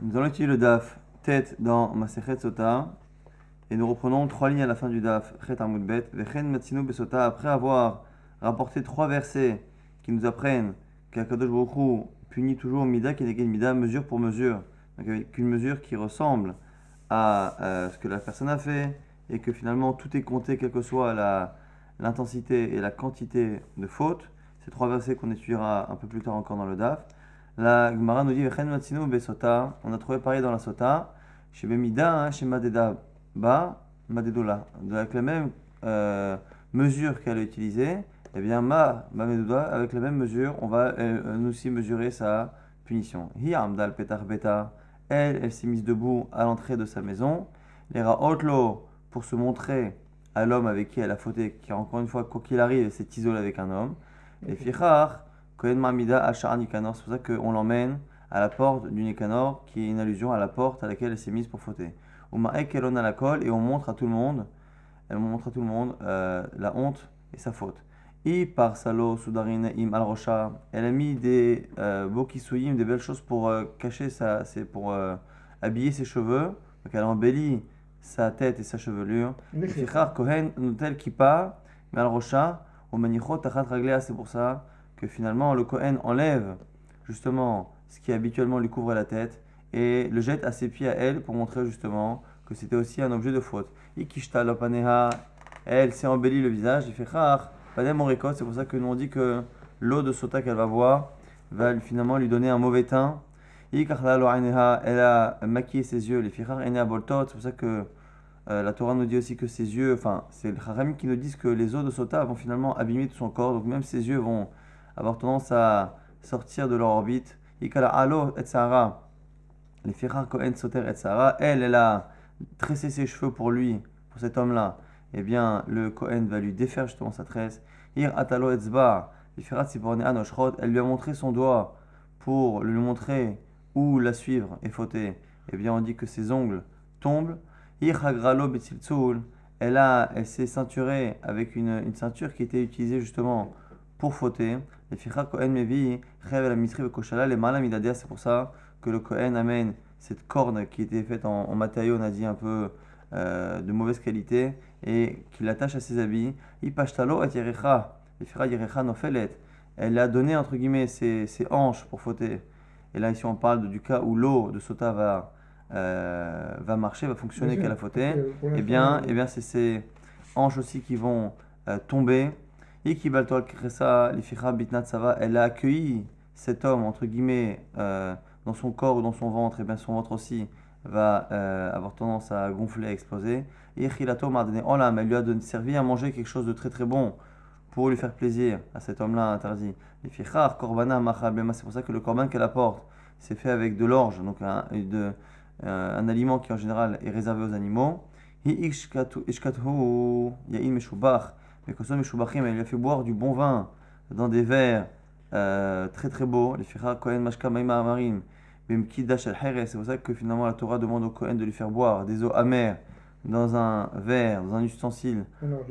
Nous allons étudier le DAF tête dans Masechet Sota. Et nous reprenons trois lignes à la fin du DAF Matsinu Besota après avoir rapporté trois versets qui nous apprennent qu'Akadosh Baruch punit toujours Mida qui est Mida mesure pour mesure. Donc avec une mesure qui ressemble à euh, ce que la personne a fait et que finalement tout est compté quelle que soit l'intensité et la quantité de fautes. Ces trois versets qu'on étudiera un peu plus tard encore dans le DAF la Gemara nous dit. On a trouvé pareil dans la Sota. Chez Bemida, hein, chez Madeda Ba, Madedola. Avec la même euh, mesure qu'elle a utilisée, eh bien, Ma, Mamedoula, avec la même mesure, on va euh, nous aussi mesurer sa punition. Hi Amdal Petar Beta. Elle, elle s'est mise debout à l'entrée de sa maison. Les Otlo, pour se montrer à l'homme avec qui elle a fauté, qui encore une fois, quoi qu'il arrive, s'est isolée avec un homme. Et Fichar, Kohen Mamida Ashar Nikanor. C'est pour ça qu'on l'emmène à la porte du Nikanor, qui est une allusion à la porte à laquelle elle s'est mise pour fauter. Elon à la colle et on montre à tout le monde, elle montre à tout le monde euh, la honte et sa faute. I par Salo Sudarine Im al Rocha, elle a mis des euh, bokisuyim, des belles choses pour euh, cacher sa, c'est pour euh, habiller ses cheveux. Donc elle a embelli sa tête et sa chevelure. Fichar Kohen Notel Kippa, Mal Rocha, au Manichot Tachat Raglea, c'est pour ça que finalement le Kohen enlève justement ce qui habituellement lui couvre la tête et le jette à ses pieds à elle pour montrer justement que c'était aussi un objet de faute. Ikishta lopaneha, elle s'est embellie le visage, il fait rare, c'est pour ça que nous on dit que l'eau de sota qu'elle va boire va finalement lui donner un mauvais teint. Elle a maquillé ses yeux, les fichar boltot, c'est pour ça que euh, la Torah nous dit aussi que ses yeux, enfin c'est le haram qui nous disent que les eaux de sota vont finalement abîmer tout son corps, donc même ses yeux vont avoir tendance à sortir de leur orbite. Alo et Les firar kohen soter et Elle, elle a tressé ses cheveux pour lui, pour cet homme-là. Eh bien, le Kohen va lui défaire justement sa tresse. Ir atalo etzba. Elle lui a montré son doigt pour lui montrer où la suivre et fauter. Eh bien, on dit que ses ongles tombent. Ir hagralo Elle elle s'est ceinturée avec une, une ceinture qui était utilisée justement pour fauter. C'est pour ça que le Kohen amène cette corne qui était faite en, matériau, on a dit un peu euh, de mauvaise qualité, et qu'il l'attache à ses habits. Elle a donné entre guillemets ses, ses, hanches pour fauter. Et là, ici, on parle du cas où l'eau de Sota va, euh, va marcher, va fonctionner qu'elle a fauté. Eh bien, eh bien c'est ces hanches aussi qui vont euh, tomber elle a accueilli cet homme, entre guillemets, euh, dans son corps ou dans son ventre, et bien son ventre aussi va euh, avoir tendance à gonfler, à exploser. Et elle lui a servi à manger quelque chose de très très bon pour lui faire plaisir à cet homme-là interdit. C'est pour ça que le korban qu'elle apporte, c'est fait avec de l'orge, donc un, de, euh, un aliment qui en général est réservé aux animaux. Mais il lui a fait boire du bon vin dans des verres euh, très très beaux. Les Kohen Mashka Amarim. C'est pour ça que finalement la Torah demande au Kohen de lui faire boire des eaux amères dans un verre, dans un ustensile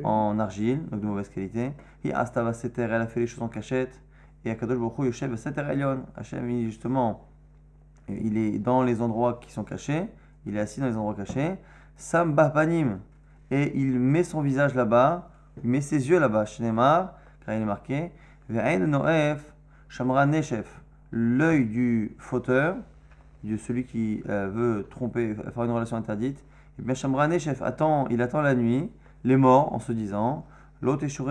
en argile, donc de mauvaise qualité. Et Astava Seter, elle a fait les choses en cachette. Et Akadosh Baruch Yoshev Seter Elion. Hachem, justement, il est dans les endroits qui sont cachés. Il est assis dans les endroits cachés. Sam Panim. Et il met son visage là-bas il met ses yeux là-bas, Shnemar, car il est marqué, Noef, Shamra Neshef, l'œil du fauteur, de celui qui euh, veut tromper, faire une relation interdite, et bien Shamra Neshef attend, il attend la nuit, les morts, en se disant, L'autre est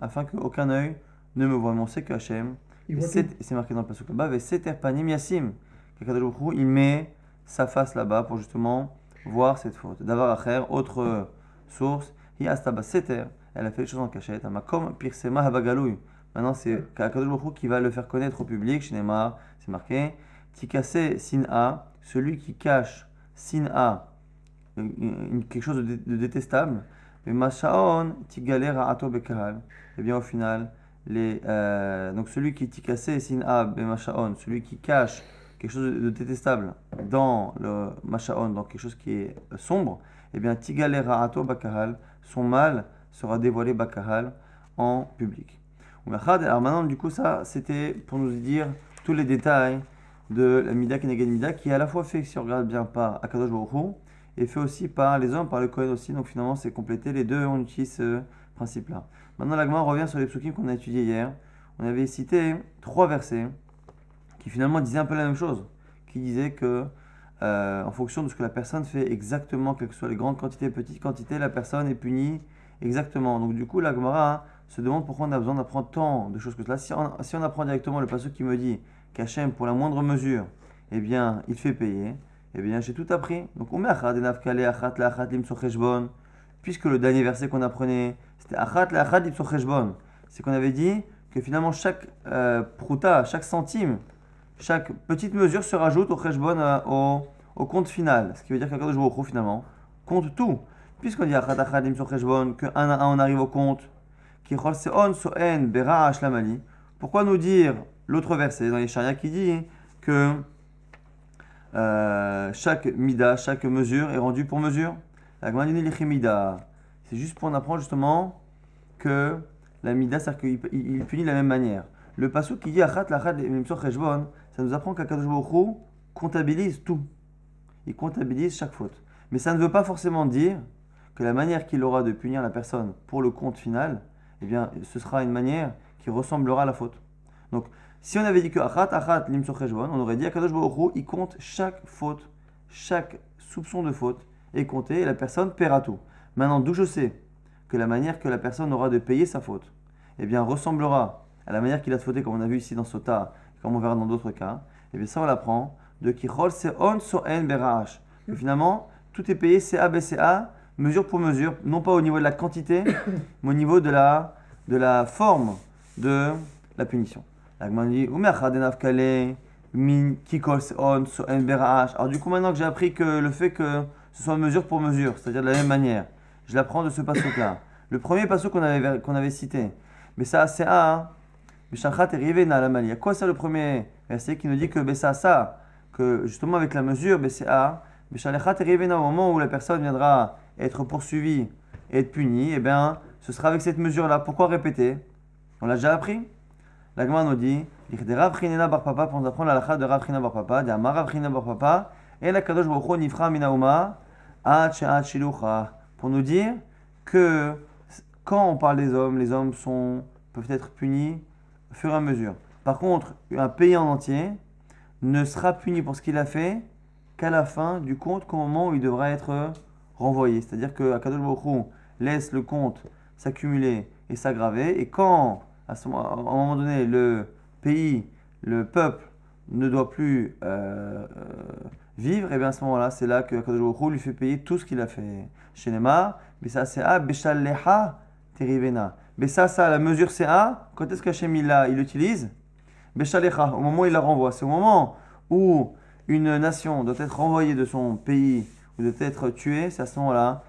afin qu'aucun œil ne me voit. Mais on sait que Hachem, c'est marqué dans le passage là-bas, Panim Yassim, il met sa face là-bas pour justement voir cette faute. D'avoir à autre source, Yastaba Seter, elle a fait les choses en cachette. Comme Pirsema Habagaloui. Maintenant, c'est Kadosh qui va le faire connaître au public. Shinema, c'est marqué. Tikase Sin'a, celui qui cache Sin'a, quelque chose de, détestable. Mais Mashaon, Tigalera Ato Bekahal. Et eh bien, au final, les, euh, donc celui qui Tikase Sin'a, Mashaon, celui qui cache quelque chose de, détestable dans le Mashaon, dans quelque chose qui est sombre, et eh bien, Tigalera Ato Bekahal, son mal sera dévoilé Bakahal en public. Alors maintenant, du coup, ça, c'était pour nous dire tous les détails de la Mida Keneged Mida, qui est à la fois fait, si on regarde bien, par Akadosh Baruch et fait aussi par les hommes, par le Kohen aussi. Donc finalement, c'est complété. Les deux, on utilise ce principe-là. Maintenant, l'Agma revient sur les psukim qu'on a étudiés hier. On avait cité trois versets qui finalement disaient un peu la même chose. Qui disaient que, euh, en fonction de ce que la personne fait exactement, quelles que soient les grandes quantités, petites quantités, la personne est punie exactement. Donc du coup, l'Agmara se demande pourquoi on a besoin d'apprendre tant de choses que cela. Si on, apprend directement le passage qui me dit qu'Hachem, pour la moindre mesure, eh bien, il fait payer, eh bien, j'ai tout appris. Donc, puisque le dernier verset qu'on apprenait, c'était c'est qu'on avait dit que finalement, chaque euh, pruta, chaque centime, chaque petite mesure se rajoute au cheshbon, euh, au, compte final. Ce qui veut dire qu'Akadosh Baruch finalement, compte tout. Puisqu'on dit lim que un à un on arrive au compte, qui on soen pourquoi nous dire l'autre verset dans les chariots qui dit que euh, chaque mida, chaque mesure est rendue pour mesure? C'est juste pour en apprendre justement que la mida, c'est-à-dire qu'il punit de la même manière. Le passou qui dit achat lachat ça nous apprend qu'Akadosh comptabilise tout. Il comptabilise chaque faute. Mais ça ne veut pas forcément dire que la manière qu'il aura de punir la personne pour le compte final, eh bien, ce sera une manière qui ressemblera à la faute. Donc, si on avait dit que achat achat lim on aurait dit Akadosh Baruch il compte chaque faute, chaque soupçon de faute est compté et la personne paiera tout. Maintenant, d'où je sais que la manière que la personne aura de payer sa faute, eh bien, ressemblera à la manière qu'il a fauté, comme on a vu ici dans Sota, comme on verra dans d'autres cas, eh bien, ça on l'apprend de Kichol on Soen Berach. Que finalement, tout est payé CA, BCA, mesure pour mesure, non pas au niveau de la quantité, mais au niveau de la, de la forme de la punition. Alors du coup, maintenant que j'ai appris que le fait que ce soit mesure pour mesure, c'est-à-dire de la même manière, je l'apprends de ce passage-là. Le premier passage qu'on avait, qu'on avait cité, mais ça c'est na la Quoi c'est le premier verset qui nous dit que ça ça, que justement avec la mesure, c'est A, Bishalechat et au moment où la personne viendra être poursuivie et être punie, eh bien, ce sera avec cette mesure-là. Pourquoi répéter? On l'a déjà appris la Gemara nous dit Rav Chinena bar papa pour nous apprendre la de Rav bar papa, de Amar Rav bar papa, et la Kadosh Baruch nifra minauma. Pour nous dire que quand on parle des hommes, les hommes sont, peuvent être punis au fur et à mesure. Par contre, un pays en entier ne sera puni pour ce qu'il a fait qu'à la fin du compte, qu'au moment où il devra être renvoyé. C'est-à-dire que Akadosh laisse le compte s'accumuler et s'aggraver, et quand à, un moment donné, le pays, le peuple ne doit plus euh, vivre, et bien à ce moment-là, c'est là que Kadosh lui fait payer tout ce qu'il a fait. Chez Nema, Bessasea, Beshalleha, Terivena. Bessa, ça, la mesure CA, quand est-ce qu'Hachem il l'utilise Beshalecha, au moment où il la renvoie. C'est au moment où une nation doit être renvoyée de son pays ou doit être tuée, c'est à ce moment-là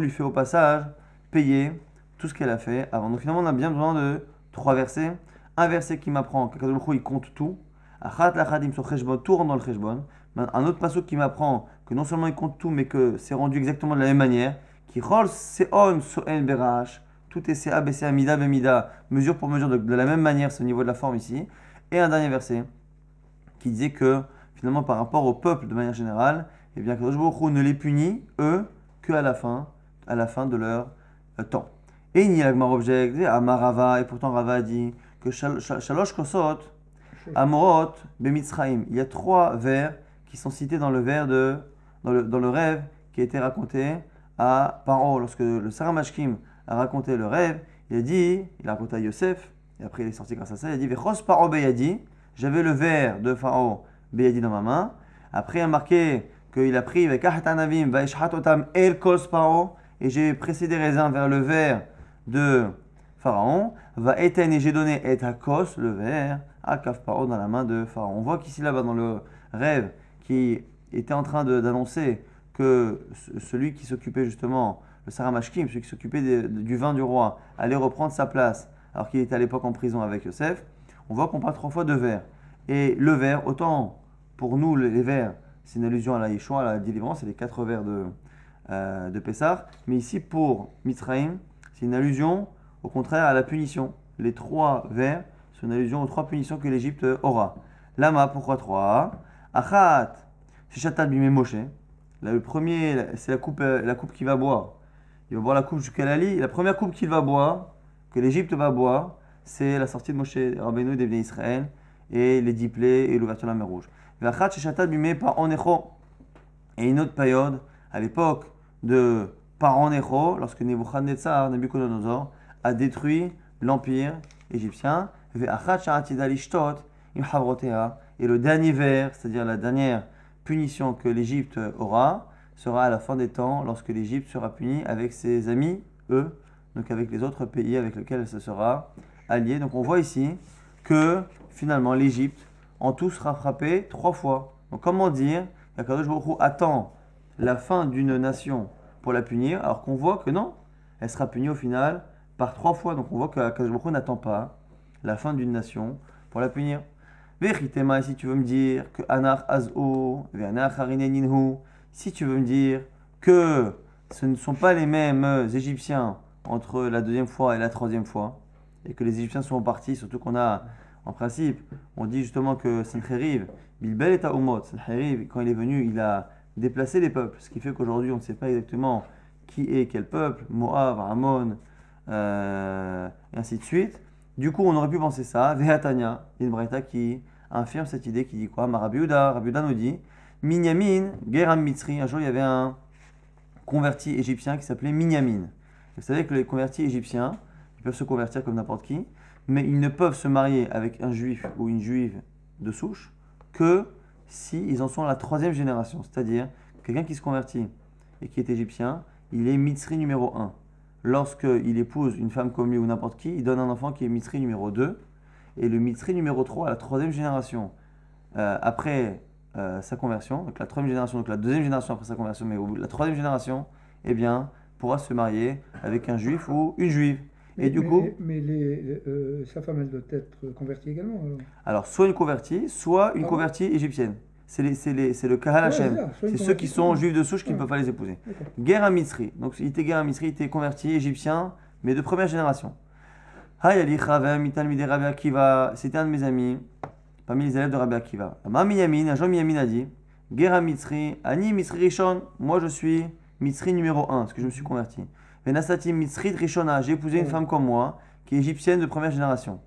lui fait au passage payer tout ce qu'elle a fait avant. Donc finalement, on a bien besoin de trois versets. Un verset qui m'apprend qu'Akadosh il compte tout. Tout rentre dans le cheshbon. Un autre passage qui m'apprend que non seulement il compte tout, mais que c'est rendu exactement de la même manière. Qui rol seon soen berach. Tout est CA, BCA, mida, bemida. Mesure pour mesure de, la même manière, c'est au niveau de la forme ici. Et un dernier verset qui disait que finalement par rapport au peuple de manière générale, eh bien Kadosh ne les punit, eux, qu'à la fin, à la fin de leur euh, temps. Et ni l'agmar object, Amarava, et pourtant Rava a dit que Shalosh Kosot, Amorot, Bemitzraim. Il y a trois vers qui sont cités dans le vers de, dans le, dans le rêve qui a été raconté à Paro. Lorsque le Saramashkim a raconté le rêve, il a dit, il a raconté à Yosef, et après il est sorti grâce à ça, il a dit Vechos Paro Beyadi, j'avais le verre de Pharaon Beyadi dans ma main. Après il a marqué qu'il a pris et j'ai pressé des raisins vers le verre de Pharaon, va et j'ai donné et kos, le verre, à Kafparo dans la main de Pharaon. On voit qu'ici là-bas dans le rêve qui était en train d'annoncer que celui qui s'occupait justement, le Saramashkim, celui qui s'occupait du vin du roi, allait reprendre sa place alors qu'il était à l'époque en prison avec Yosef, on voit qu'on parle trois fois de verre. Et le verre, autant pour nous les verres, c'est une allusion à la Yeshua, à la délivrance, c'est les quatre vers de, euh, de Pessah, mais ici pour Mitzrayim, c'est une allusion au contraire à la punition. Les trois vers sont une allusion aux trois punitions que l'Égypte aura. Lama, pourquoi trois? Achat, Shishatat Bime Moshe. Le premier, c'est la coupe, euh, la coupe qu'il va boire. Il va boire la coupe jusqu'à la lit. La première coupe qu'il va boire, que l'Égypte va boire, c'est la sortie de Moshe Rabbeinu des Israël et les dix plaies et l'ouverture de la mer Rouge. Et une autre période, à l'époque de Paronecho, lorsque Nebuchadnezzar, Nebuchadnezzar, a détruit l'empire égyptien. Et le dernier vers, c'est-à-dire la dernière punition que l'Égypte aura, sera à la fin des temps, lorsque l'Égypte sera punie avec ses amis, eux, donc avec les autres pays avec lesquels elle se sera alliée. Donc on voit ici que finalement l'Égypte en tout sera frappée trois fois. Donc comment dire Kadosh Baruch attend la fin d'une nation pour la punir, alors qu'on voit que non, elle sera punie au final par trois fois. Donc on voit que Kadosh Baruch n'attend pas la fin d'une nation pour la punir. Veritema, si tu veux me dire que Anach Azo, Ninhu, si tu veux me dire que ce ne sont pas les mêmes Égyptiens entre la deuxième fois et la troisième fois, et que les Égyptiens sont partis, surtout qu'on a, en principe, on dit justement que Sencheriv, Bilbel est à Umot, Sencheriv, quand il est venu, il a déplacé les peuples, ce qui fait qu'aujourd'hui on ne sait pas exactement qui est quel peuple, Moab, Amon, euh, et ainsi de suite. Du coup, on aurait pu penser ça. Vehatania, une braïta qui infirme cette idée qui dit quoi? Marabiuda, Rabiuda nous dit Minyamin, Geram Mitzri. Un jour, il y avait un converti égyptien qui s'appelait Minyamin. Vous savez que les convertis égyptiens, ils peuvent se convertir comme n'importe qui, mais ils ne peuvent se marier avec un juif ou une juive de souche que s'ils ils en sont à la troisième génération. C'est-à-dire, quelqu'un qui se convertit et qui est égyptien, il est Mitzri numéro 1 lorsqu'il épouse une femme comme lui ou n'importe qui, il donne un enfant qui est Mitri numéro 2. Et le Mitri numéro 3, à la troisième génération, euh, après euh, sa conversion, donc la troisième génération, donc la deuxième génération après sa conversion, mais la troisième génération, eh bien, pourra se marier avec un juif ou une juive. Et du coup. Mais euh, sa femme, elle doit être convertie également alors, soit une convertie, soit une convertie égyptienne c'est le Kahal Hashem. c'est ceux qui sont juifs de souche qui ne peuvent pas les épouser. Guerre à Misri. Donc il était guerre à Misri, il était converti, égyptien, mais de première génération. C'était un de mes amis, parmi les élèves de Rabbi Akiva. Mami Yamin, un Jean Yamin a dit Guerre à Misri, Ani Misri Rishon, moi je suis Misri numéro 1, parce que je me suis converti. Venasati Misri Rishona, j'ai épousé une femme comme moi, qui est égyptienne de première génération.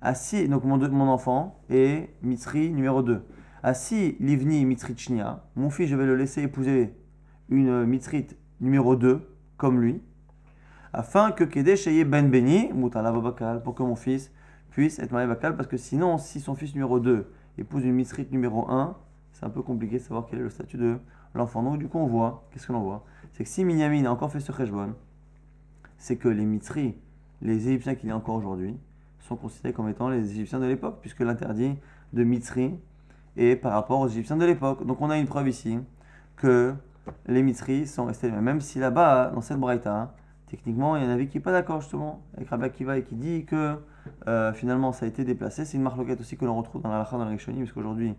Assis, donc mon, mon enfant, est Misri numéro 2. Ah si Livni Mitrichnia, mon fils, je vais le laisser épouser une Mitrit numéro 2, comme lui, afin que Kedesheye Ben Beni, Bakal, pour que mon fils puisse être marié Bakal, parce que sinon, si son fils numéro 2 épouse une Mitrit numéro 1, c'est un peu compliqué de savoir quel est le statut de l'enfant. Donc, du coup, on voit, qu'est-ce que l'on voit? C'est que si Minyamin a encore fait ce Kheshbon, c'est que les Mitri, les Égyptiens qu'il y a encore aujourd'hui, sont considérés comme étant les Égyptiens de l'époque, puisque l'interdit de Mitri et par rapport aux Égyptiens de l'époque. Donc on a une preuve ici que les Mitris sont restés les mêmes. Même si là-bas, dans cette braïta, techniquement, il y en a un qui n'est pas d'accord justement avec Rabbi Akiva et qui dit que euh, finalement ça a été déplacé. C'est une marloquette aussi que l'on retrouve dans la Lacha, dans la Rishonim, parce qu'aujourd'hui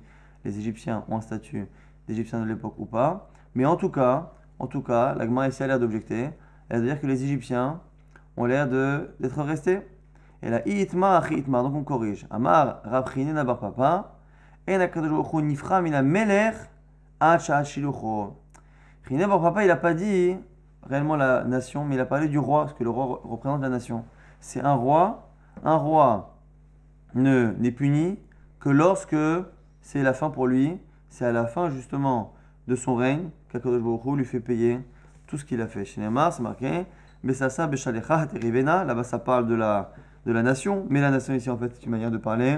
les Égyptiens ont un statut d'Égyptiens de l'époque ou pas. Mais en tout cas, en tout cas, la ici a l'air d'objecter. Elle veut dire que les Égyptiens ont l'air d'être restés. Et la Iitma Itma, donc on corrige. Amar Rabchine Nabar Papa. Papa, il n'a pas dit réellement la nation, mais il a parlé du roi, parce que le roi représente la nation. C'est un roi, un roi ne n'est puni que lorsque c'est la fin pour lui, c'est à la fin justement de son règne qu'Akadosh Baruch lui fait payer tout ce qu'il a fait. Chez Neymar, c'est marqué Besasa Beshalecha là-bas ça parle de la, de la nation, mais la nation ici en fait c'est une manière de parler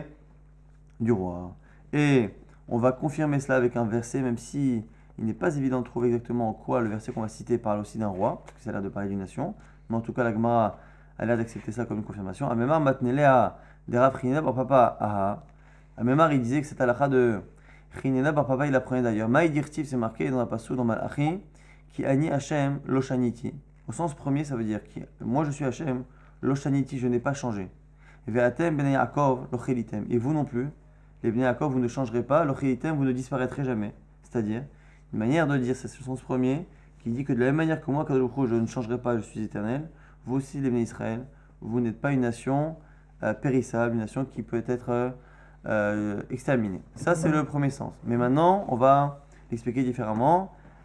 du roi. Et on va confirmer cela avec un verset, même si il n'est pas évident de trouver exactement en quoi le verset qu'on va citer parle aussi d'un roi, parce que ça a l'air de parler d'une nation. Mais en tout cas, la Gemara a l'air d'accepter ça comme une confirmation. Amemar matnelea par papa. Amemar il disait que c'est à de Chinena par papa, il apprenait d'ailleurs. Maïdirtif, c'est marqué dans la passou dans Malachi, qui ani Hashem loshaniti. Au sens premier, ça veut dire que moi je suis Hashem loshaniti, je n'ai pas changé. Ve'atem ben Yaakov lochelitem. Et vous non plus, les Bnei vous ne changerez pas, l'Ochilitem, vous ne disparaîtrez jamais. C'est-à-dire, une manière de dire, c'est le sens premier, qui dit que de la même manière que moi, je ne changerai pas, je suis éternel, vous aussi, les Bnei Israël, vous n'êtes pas une nation euh, périssable, une nation qui peut être euh, euh, exterminer. Ça, c'est le premier sens. Mais maintenant, on va l'expliquer différemment.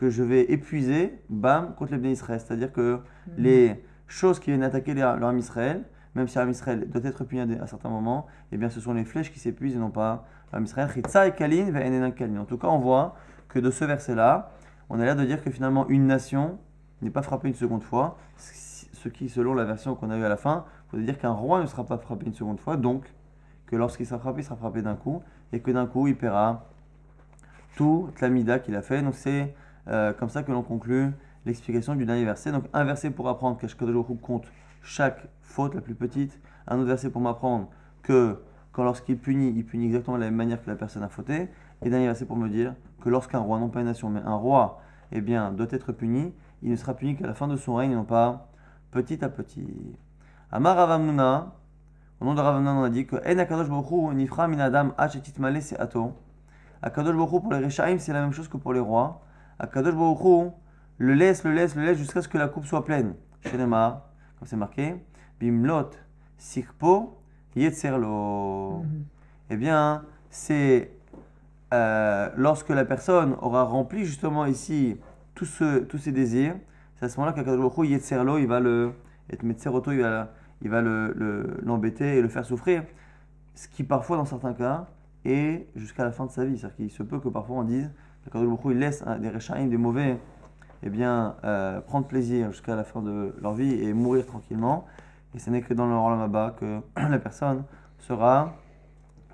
que je vais épuiser, bam, contre les Israël. C'est-à-dire que les choses qui viennent attaquer l'armée Israël, même si l'armée Israël doit être punie à certains moments, eh bien ce sont les flèches qui s'épuisent et non pas l'armée Israël. En tout cas, on voit que de ce verset-là, on a l'air de dire que finalement une nation n'est pas frappée une seconde fois, ce qui, selon la version qu'on a eue à la fin, veut dire qu'un roi ne sera pas frappé une seconde fois, donc que lorsqu'il sera frappé, il sera frappé d'un coup, et que d'un coup, il paiera toute l'amida qu'il a fait. Donc c'est euh, comme ça que l'on conclut l'explication du dernier verset. Donc un verset pour apprendre qu'Ashkadosh compte chaque faute la plus petite. Un autre verset pour m'apprendre que quand lorsqu'il punit, il punit exactement de la même manière que la personne a fauté. Et dernier verset pour me dire que lorsqu'un roi, non pas une nation, mais un roi, eh bien, doit être puni, il ne sera puni qu'à la fin de son règne, non pas petit à petit. Amar Ravamnuna, au nom de Ravamnuna, on a dit que En Akadosh Nifra Minadam Hachetit Male Ato. Akadosh pour les Rechaim, c'est la même chose que pour les rois. Akadosh Baruch le laisse, le laisse, le laisse jusqu'à ce que la coupe soit pleine. Shenema, comme c'est marqué, Bimlot Sikpo Yetzerlo. Mhm. Eh bien, c'est euh, lorsque la personne aura rempli justement ici tous ses désirs, c'est à ce moment-là qu'Akadosh Baruch Yetzerlo, il va le. Et il va, il va l'embêter le, et le faire souffrir. Ce qui parfois, dans certains cas, et jusqu'à la fin de sa vie. C'est-à-dire qu'il se peut que parfois on dise, il laisse des rechaim, des mauvais, eh bien, euh, prendre plaisir jusqu'à la fin de leur vie et mourir tranquillement. Et ce n'est que dans le Olam que la personne sera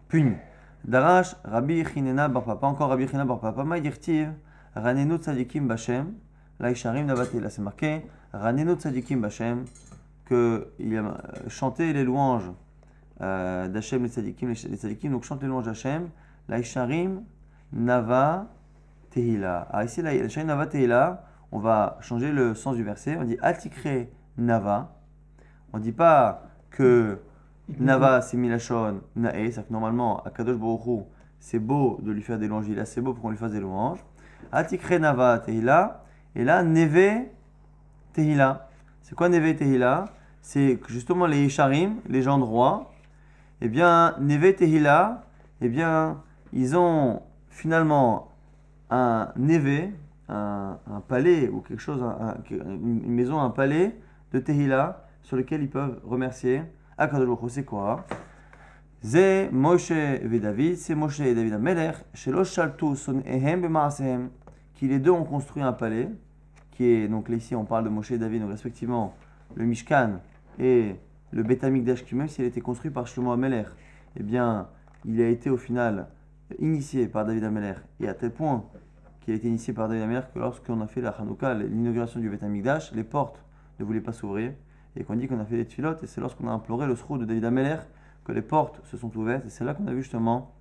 punie. Darash, Rabbi Chinena Bar Papa, encore Rabbi Chinena Bar Papa, Maïdirtiv, Ranenu Tzadikim Bashem, Laïcharim Navatela. C'est marqué, Ranenu Tzadikim Bashem, qu'il a chanté les louanges euh, d'Hachem les tzadikim, les tzadikim, donc chante les louanges d'Hachem, l'Aïcharim Nava Tehila. Ah, ici, l'Aïcharim Nava Tehila, on va changer le sens du verset, on dit Altikre Nava. On ne dit pas que Nava c'est Milachon Nae, c'est-à-dire que normalement, à Kadosh c'est beau de lui faire des louanges, là c'est beau pour qu'on lui fasse des louanges. Altikre Nava Tehila, et là, Neve Tehila. C'est quoi Neve Tehila C'est justement les Isharim, les gens de roi, eh bien, Neve Tehila, eh bien, ils ont finalement un Neve, un, palais ou quelque chose, une maison, un palais de Tehila sur lequel ils peuvent remercier Akadosh C'est quoi? C'est Moshe et David, c'est Moshe et David Amelech, chez Shaltu son Ehem Bemaasehem, qui les deux ont construit un palais, qui est, donc là ici on parle de Moshe et David, donc respectivement le Mishkan et le Beth Amikdash, même s'il a été construit par Shlomo Ameler, eh bien, il a été au final initié par David Ameler, et à tel point qu'il a été initié par David Ameler que lorsqu'on a fait la Hanouka, l'inauguration du Beth Amikdash, les portes ne voulaient pas s'ouvrir, et qu'on dit qu'on a fait des tuilotes, et c'est lorsqu'on a imploré le srou de David Ameler que les portes se sont ouvertes, et c'est là qu'on a vu justement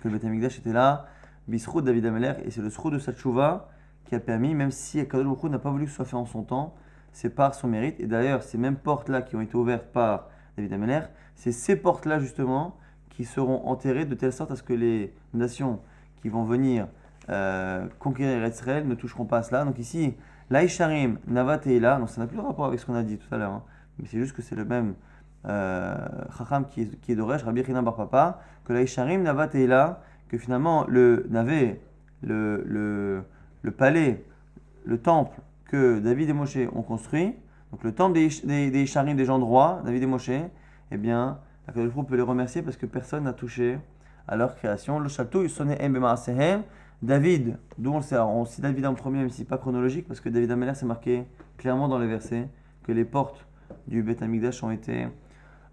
que le Beth Amikdash était là, bisrou de David Ameler, et c'est le srou de Satchouva qui a permis, même si Akadosh n'a pas voulu que ce soit fait en son temps, c'est par son mérite. Et d'ailleurs, ces mêmes portes-là qui ont été ouvertes par David Amener, c'est ces portes-là justement qui seront enterrées de telle sorte à ce que les nations qui vont venir euh, conquérir Israël ne toucheront pas à cela. Donc ici, l'Aïcharim, Navat et là, donc ça n'a plus de rapport avec ce qu'on a dit tout à l'heure, hein. mais c'est juste que c'est le même euh, Chacham qui est, qui est d'Oresh, Rabbi China Bar Papa, que l'Aïcharim, Navat et là, que finalement le Navé, le, le, palais, le temple, que David et Moshe ont construit, donc le temple des, des, des des gens droits, David et Moshe, eh bien, la peut les remercier parce que personne n'a touché à leur création. Le château, il sonnait David, d'où on le sait, on cite David en premier, même si pas chronologique, parce que David Ameller s'est marqué clairement dans les versets que les portes du Beth Amikdash ont été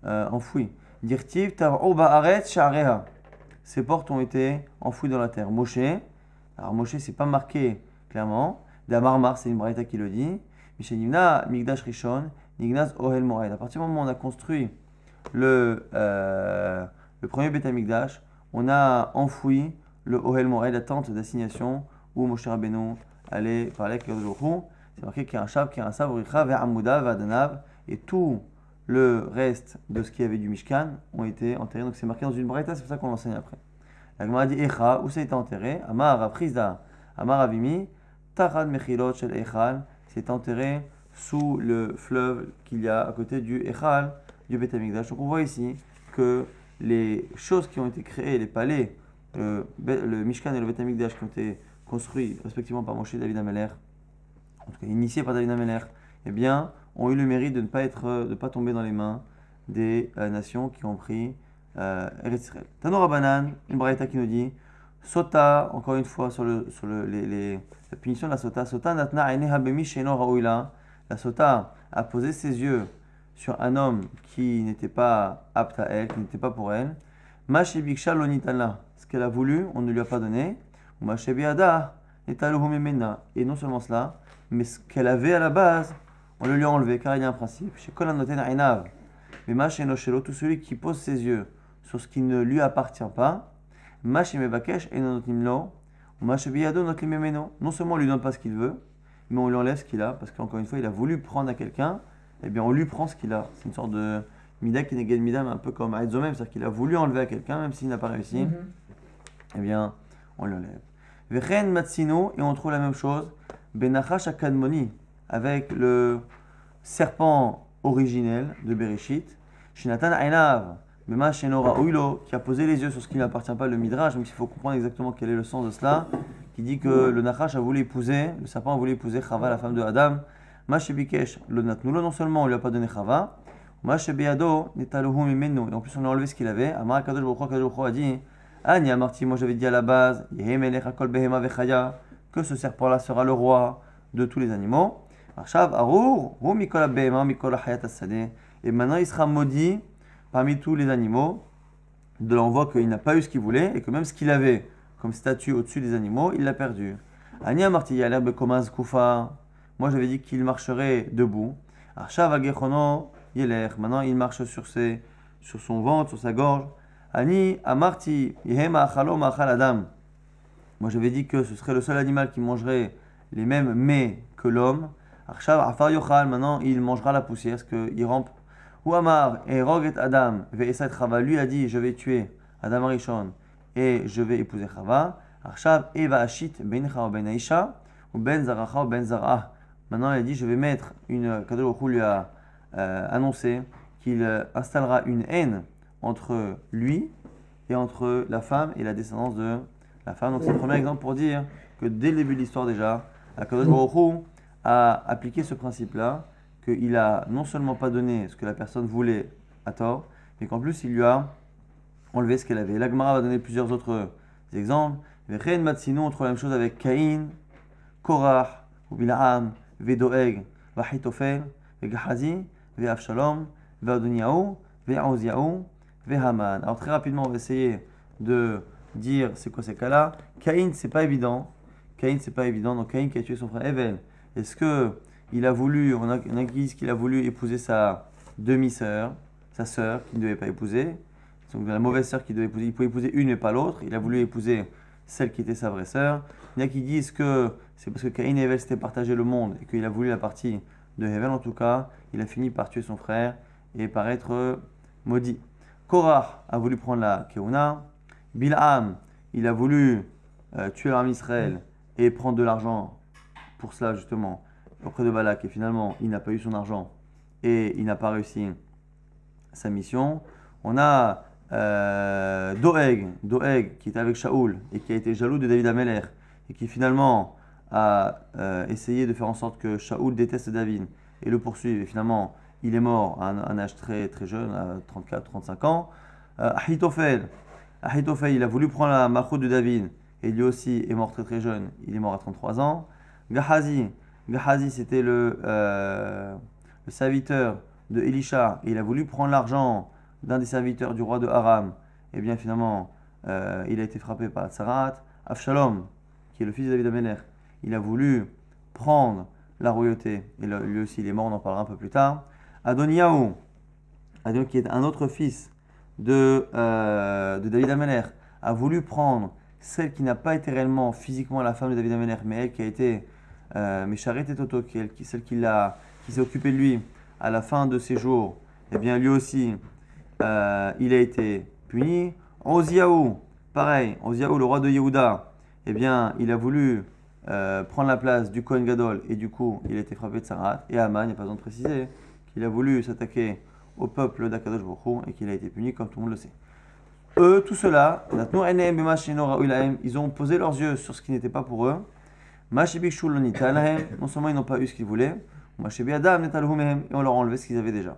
euh, enfouies. Dirtiv Ces portes ont été enfouies dans la terre. Moshe, alors Moshe, c'est pas marqué clairement, Damarmar, c'est une braïta qui le dit. Mishenimna, Migdash Rishon, Nignaz Ohel Moed. À partir du moment où on a construit le, le premier Beth Migdash, on a enfoui le Ohel Moed, la tente d'assignation, où Moshe Rabbeinu allait parler avec Hu. C'est marqué qu'il y a un shav, qu'il y a un sav, ve'adanav, et tout le reste de ce qu'il y avait du Mishkan ont été enterrés. Donc c'est marqué dans une braïta, c'est pour ça qu'on l'enseigne après. La Gemara dit Echa, où ça a été enterré? Amar Afrizda, Amar Avimi, Tarad Mechilot Shel Echal, c'est enterré sous le fleuve qu'il y a à côté du Echal, du Beth Amikdash. Donc on voit ici que les choses qui ont été créées, les palais, le, le Mishkan et le Beth Amikdash qui ont été construits respectivement par Moshe et David Ameler, en tout cas initiés par David Ameler, eh bien, ont eu le mérite de ne pas, être, de ne pas tomber dans les mains des euh, nations qui ont pris euh, Eretz Israël. Tanora Banan, une braïta qui nous dit Sota, encore une fois, sur, le, sur le, les, les, la punition de la Sota. Sota natna habemi sheno raouila. La Sota a posé ses yeux sur un homme qui n'était pas apte à elle, qui n'était pas pour elle. Ce qu'elle a voulu, on ne lui a pas donné. Et non seulement cela, mais ce qu'elle avait à la base, on le lui a enlevé car il y a un principe. Chez Kolanoten Ainav, mais tout celui qui pose ses yeux sur ce qui ne lui appartient pas, non seulement on lui donne pas ce qu'il veut, mais on lui enlève ce qu'il a, parce qu'encore une fois, il a voulu prendre à quelqu'un, et eh bien on lui prend ce qu'il a. C'est une sorte de mida qui n'est mida, mais un peu comme même, c'est-à-dire qu'il a voulu enlever à quelqu'un, même s'il n'a pas réussi, et eh bien on l'enlève. Vechen Matsino, et on trouve la même chose, Benachash Akadmoni, avec le serpent originel de Bereshit, Shinatan Ainav, Bema Shenora Oilo, qui a posé les yeux sur ce qui n'appartient pas, le Midrash, donc il faut comprendre exactement quel est le sens de cela, qui dit que le Nachash a voulu épouser, le serpent a voulu épouser Chava, la femme de Adam, Bikesh, le Natnulo, non seulement on lui a pas donné Chava, Beado, Netaluhu Mimenu, et en plus on a enlevé ce qu'il avait, Amar Kadosh Kadosh a dit, Ani Amarti, moi j'avais dit à la base, Yehemelech Akol Behema Vechaya, que ce serpent-là sera le roi de tous les animaux. Et maintenant il sera maudit parmi tous les animaux. De voit qu'il n'a pas eu ce qu'il voulait et que même ce qu'il avait comme statut au-dessus des animaux, il l'a perdu. Ania Martilla l'herbe Komaz Kufa. Moi j'avais dit qu'il marcherait debout. Maintenant il marche sur, ses, sur son ventre, sur sa gorge. Ani Amarti. Moi j'avais dit que ce serait le seul animal qui mangerait les mêmes mets que l'homme. Maintenant, il mangera la poussière, parce qu'il rampe. Ou Amar, et Adam, Chava, lui a dit Je vais tuer Adam Arishon et je vais épouser Chava. Arshav, Eva Ashit, Ben Ben Aisha, ou Ben Zaracha, ou Ben Zara. Maintenant, il a dit Je vais mettre une. Kadol lui a euh, annoncé qu'il euh, installera une haine entre lui et entre la femme et la descendance de la femme. Donc, c'est le premier exemple pour dire que dès le début de l'histoire, déjà, Akadosh a appliqué ce principe-là, qu'il a non seulement pas donné ce que la personne voulait à tort, mais qu'en plus il lui a enlevé ce qu'elle avait. L'Agmara va donner plusieurs autres exemples. Vechen Matsino, on trouve la même chose avec Caïn, Korach, Bilaam, Alors très rapidement, on va essayer de dire c'est quoi ces cas-là. Caïn, c'est pas évident. Caïn, c'est pas évident. Donc Caïn qui a tué son frère Evel. Est-ce que il a voulu, on a, on qu'il a voulu épouser sa demi-sœur, sa sœur qu'il ne devait pas épouser. Donc la mauvaise sœur qu'il devait épouser, il pouvait épouser une et pas l'autre. Il a voulu épouser celle qui était sa vraie sœur. Il y a qui disent que c'est parce que Caïn et Evel s'étaient partagé le monde et qu'il a voulu la partie de Evel. En tout cas, il a fini par tuer son frère et par être maudit. Korah a voulu prendre la Keuna. Bilham, il a voulu euh, tuer l'armée Israël et prendre de l'argent pour cela justement auprès de Balak et finalement il n'a pas eu son argent et il n'a pas réussi sa mission. On a euh, Doeg, Doeg qui était avec Shaoul et qui a été jaloux de David Ameler et qui finalement a euh, essayé de faire en sorte que Shaoul déteste David et le poursuive et finalement il est mort à un, âge très très jeune, à 34-35 ans. Euh, Ahitophel, Ahitophel, il a voulu prendre la marque de David et lui aussi est mort très très jeune, il est mort à 33 ans. Gahazi, Gahazi c'était le, euh, le, serviteur de Elisha, et il a voulu prendre l'argent d'un des serviteurs du roi de Aram, et bien finalement euh, il a été frappé par Tsarat. Avshalom, qui est le fils de David il a voulu prendre la royauté, et lui aussi il est mort, on en parlera un peu plus tard. Adoniaou, Adoniaou qui est un autre fils de, euh, de David Ameler, a voulu prendre celle qui n'a pas été réellement physiquement la femme de David Amener, mais elle qui a été euh, Mesharet et Toto, qui, celle qui, qui s'est occupée de lui à la fin de ses jours, eh bien lui aussi, euh, il a été puni. Oziaou, pareil, Oziaou, le roi de Yehuda, eh bien, il a voulu euh, prendre la place du Kohen Gadol et du coup, il a été frappé de Sarat. Et Aman, il n'y a pas besoin de préciser qu'il a voulu s'attaquer au peuple d'Akadosh Baruch et qu'il a été puni, comme tout le monde le sait. Eux, tout cela, ils ont posé leurs yeux sur ce qui n'était pas pour eux. Non seulement ils n'ont pas eu ce qu'ils voulaient, et on leur a enlevé ce qu'ils avaient déjà.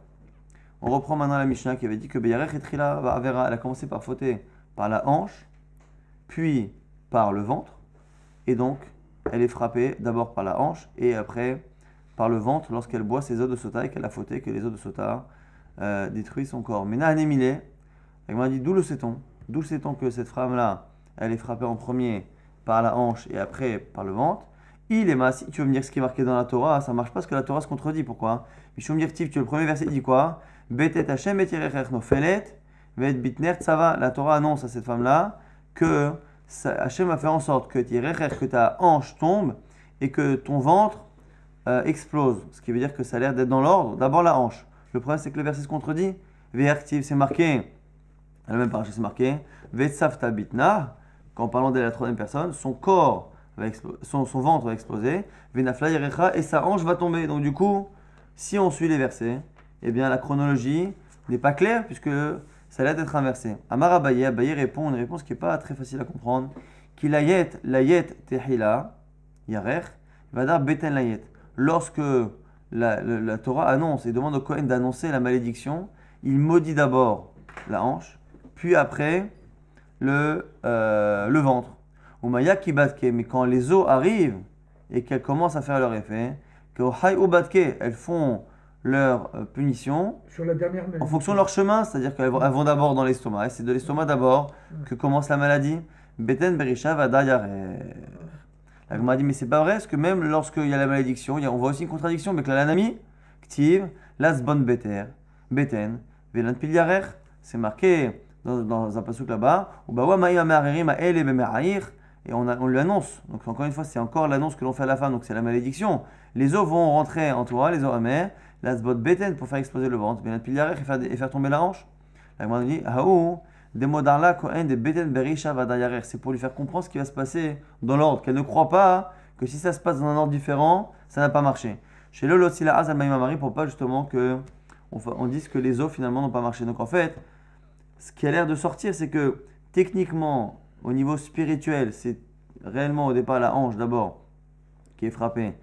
On reprend maintenant la Mishnah qui avait dit que Beyarech et Trila elle a commencé par fauter par la hanche, puis par le ventre, et donc elle est frappée d'abord par la hanche et après par le ventre lorsqu'elle boit ses eaux de sota et qu'elle a fauté que les eaux de sota euh, détruisent son corps. Mais Nahanemile, m'a dit d'où le sait-on? D'où sait-on que cette femme-là, elle est frappée en premier par la hanche et après par le ventre? Il est ma, si tu veux me dire ce qui est marqué dans la Torah, ça marche pas parce que la Torah se contredit. Pourquoi? Mishum Dirtiv, tu le premier verset dit quoi? Betet Hashem et Nofelet, Vet Bitner Tsava. La Torah annonce à cette femme-là que Hachem va faire en sorte que, ta hanche tombe et que ton ventre euh, explose. Ce qui veut dire que ça a l'air d'être dans l'ordre. D'abord la hanche. Le problème, c'est que le verset se contredit. Ve'active, c'est marqué. À la même page, c'est marqué. Ve'tsavta bitna. Quand parlant de la troisième personne, son corps, son, ventre va exploser. Ve'nafla et sa hanche va tomber. Donc du coup, si on suit les versets, eh bien la chronologie n'est pas claire puisque ça a l'air d'être inversé. Amar Abaye, répond une réponse qui n'est pas très facile à comprendre. Qu'il layet, layet tehila, yarer, vadar beten layet. Lorsque la, la- la Torah annonce et demande au Kohen d'annoncer la malédiction, il maudit d'abord la hanche, puis après le, euh, le ventre. Mais quand les eaux arrivent et qu'elles commencent à faire leur effet, que elles font leur euh, punition Sur la dernière en fonction de leur chemin, c'est-à-dire qu'elles vont, d'abord dans l'estomac, et c'est de l'estomac d'abord que commence la maladie. Beten berisha yarer. La Gemara dit, mais c'est pas vrai, parce que même lorsqu'il y a la malédiction, on voit aussi une contradiction, mais que la lanami, ktiv, las bon beter, beten, velan pil yarer. C'est marqué dans, dans un passouk là-bas, et on, a- on lui annonce. Donc encore une fois, c'est encore l'annonce que l'on fait à la fin, donc c'est la malédiction. Les eaux vont rentrer en toi, les eaux amères, las bot beten pour faire exploser le ventre, pil yarer et faire, et faire tomber la hanche. La Gemara dit, haou, des modarla kohen de beten berisha vadayarer. C'est pour lui faire comprendre ce qui va se passer dans l'ordre, qu'elle ne croit pas que si ça se passe dans un ordre différent, ça n'a pas marché. Chez le Lotsila Azal Maïmamari, pour pas justement que on, dise que les eaux finalement n'ont pas marché. Donc en fait, ce qui a l'air de sortir, c'est que techniquement, au niveau spirituel, c'est réellement au départ la hanche d'abord qui est frappée,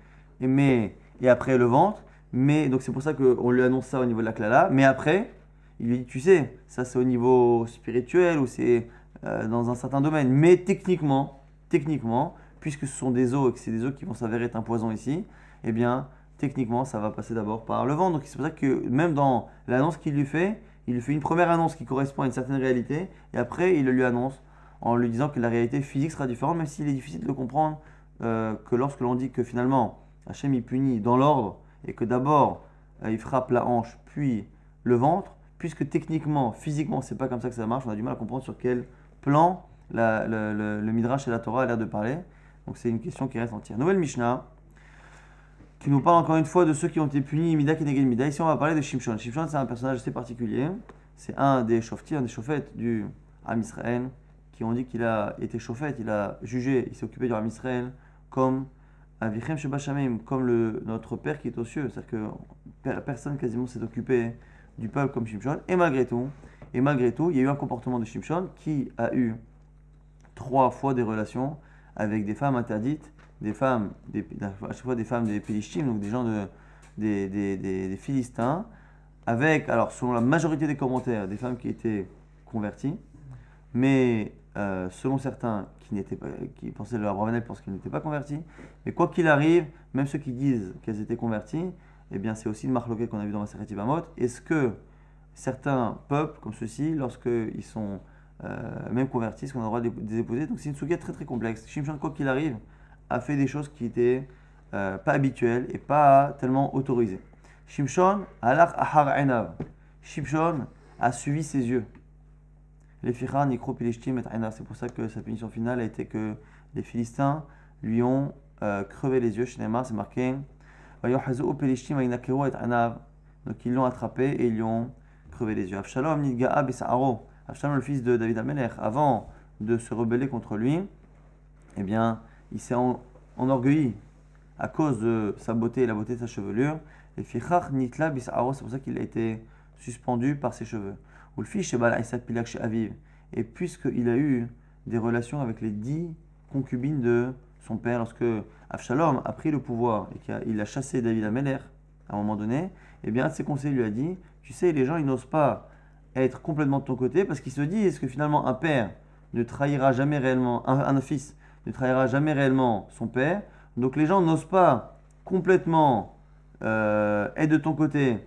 mais, et après le ventre. Mais donc c'est pour ça qu'on lui annonce ça au niveau de la klala. Mais après, il lui dit, tu sais, ça c'est au niveau spirituel ou c'est euh, dans un certain domaine. Mais techniquement, techniquement, puisque ce sont des eaux et que c'est des eaux qui vont s'avérer être un poison ici, eh bien, techniquement, ça va passer d'abord par le vent. Donc c'est pour ça que même dans l'annonce qu'il lui fait, il lui fait une première annonce qui correspond à une certaine réalité, et après il le lui annonce en lui disant que la réalité physique sera différente, même s'il est difficile de comprendre euh, que lorsque l'on dit que finalement Hachem il punit dans l'ordre et que d'abord euh, il frappe la hanche, puis le ventre, puisque techniquement, physiquement, c'est pas comme ça que ça marche, on a du mal à comprendre sur quel plan la- le, Midrash et la Torah a l'air de parler. Donc c'est une question qui reste entière. Nouvelle Mishnah, qui nous parle encore une fois de ceux qui ont été punis, Mida Keneged Mida. Ici on va parler de Shimshon. Shimshon c'est un personnage assez particulier. C'est un des chauffetiers, un des chauffettes du Ham Israël, qui ont dit qu'il a été chauffette, il a jugé, il s'est occupé du Ham Israël comme Avichem Sheba Shamim, comme notre Père qui est aux cieux. C'est-à-dire que per- personne quasiment s'est occupé du peuple comme Shimshon. Et malgré tout, et malgré tout, il y a eu un comportement de Shimshon qui a eu trois fois des relations avec des femmes interdites, des femmes, à chaque fois des femmes des Philistines, donc des gens de, des, des- des Philistins, avec, alors selon la majorité des commentaires, des femmes qui étaient converties, mais euh, selon certains qui, n'étaient pas, qui pensaient le Abravanel pensent qu'elles n'étaient pas converties, mais quoi qu'il arrive, même ceux qui disent qu'elles étaient converties, eh bien c'est aussi une marque qu'on a vu dans la Sereti Bamot. Est-ce que certains peuples comme ceux-ci, lorsqu'ils sont euh, même convertis, qu'on a le droit de les- épouser Donc c'est une souga très très complexe. Shimshon, quoi qu'il arrive, a fait des choses qui étaient euh, pas habituelles et pas tellement autorisées. Shimshon, ahar enav. Shimshon a suivi ses yeux. Les Fichar, Nikro, et. C'est pour ça que sa punition finale a été que les Philistins lui ont euh, crevé les yeux. Chez Neymar, c'est marqué. Donc ils l'ont attrapé et ils lui ont crevé les yeux. Avshalom. Avshalom, le fils de David Amelech, avant de se rebeller contre lui, eh bien, il s'est en- enorgueilli à cause de sa beauté et la beauté de sa chevelure. Et fichach nitla c'est pour ça qu'il a été suspendu par ses cheveux. Chez Aviv. Et puisqu'il a eu des relations avec les dix concubines de son père, lorsque Avshalom a pris le pouvoir et qu'il a chassé David Ameler, à un moment donné, eh bien, ses conseillers lui a dit Tu sais, les gens, ils n'osent pas être complètement de ton côté parce qu'ils se disent que finalement, un père ne trahira jamais réellement, un, un fils ne trahira jamais réellement son père? Donc les gens n'osent pas complètement euh, être de ton côté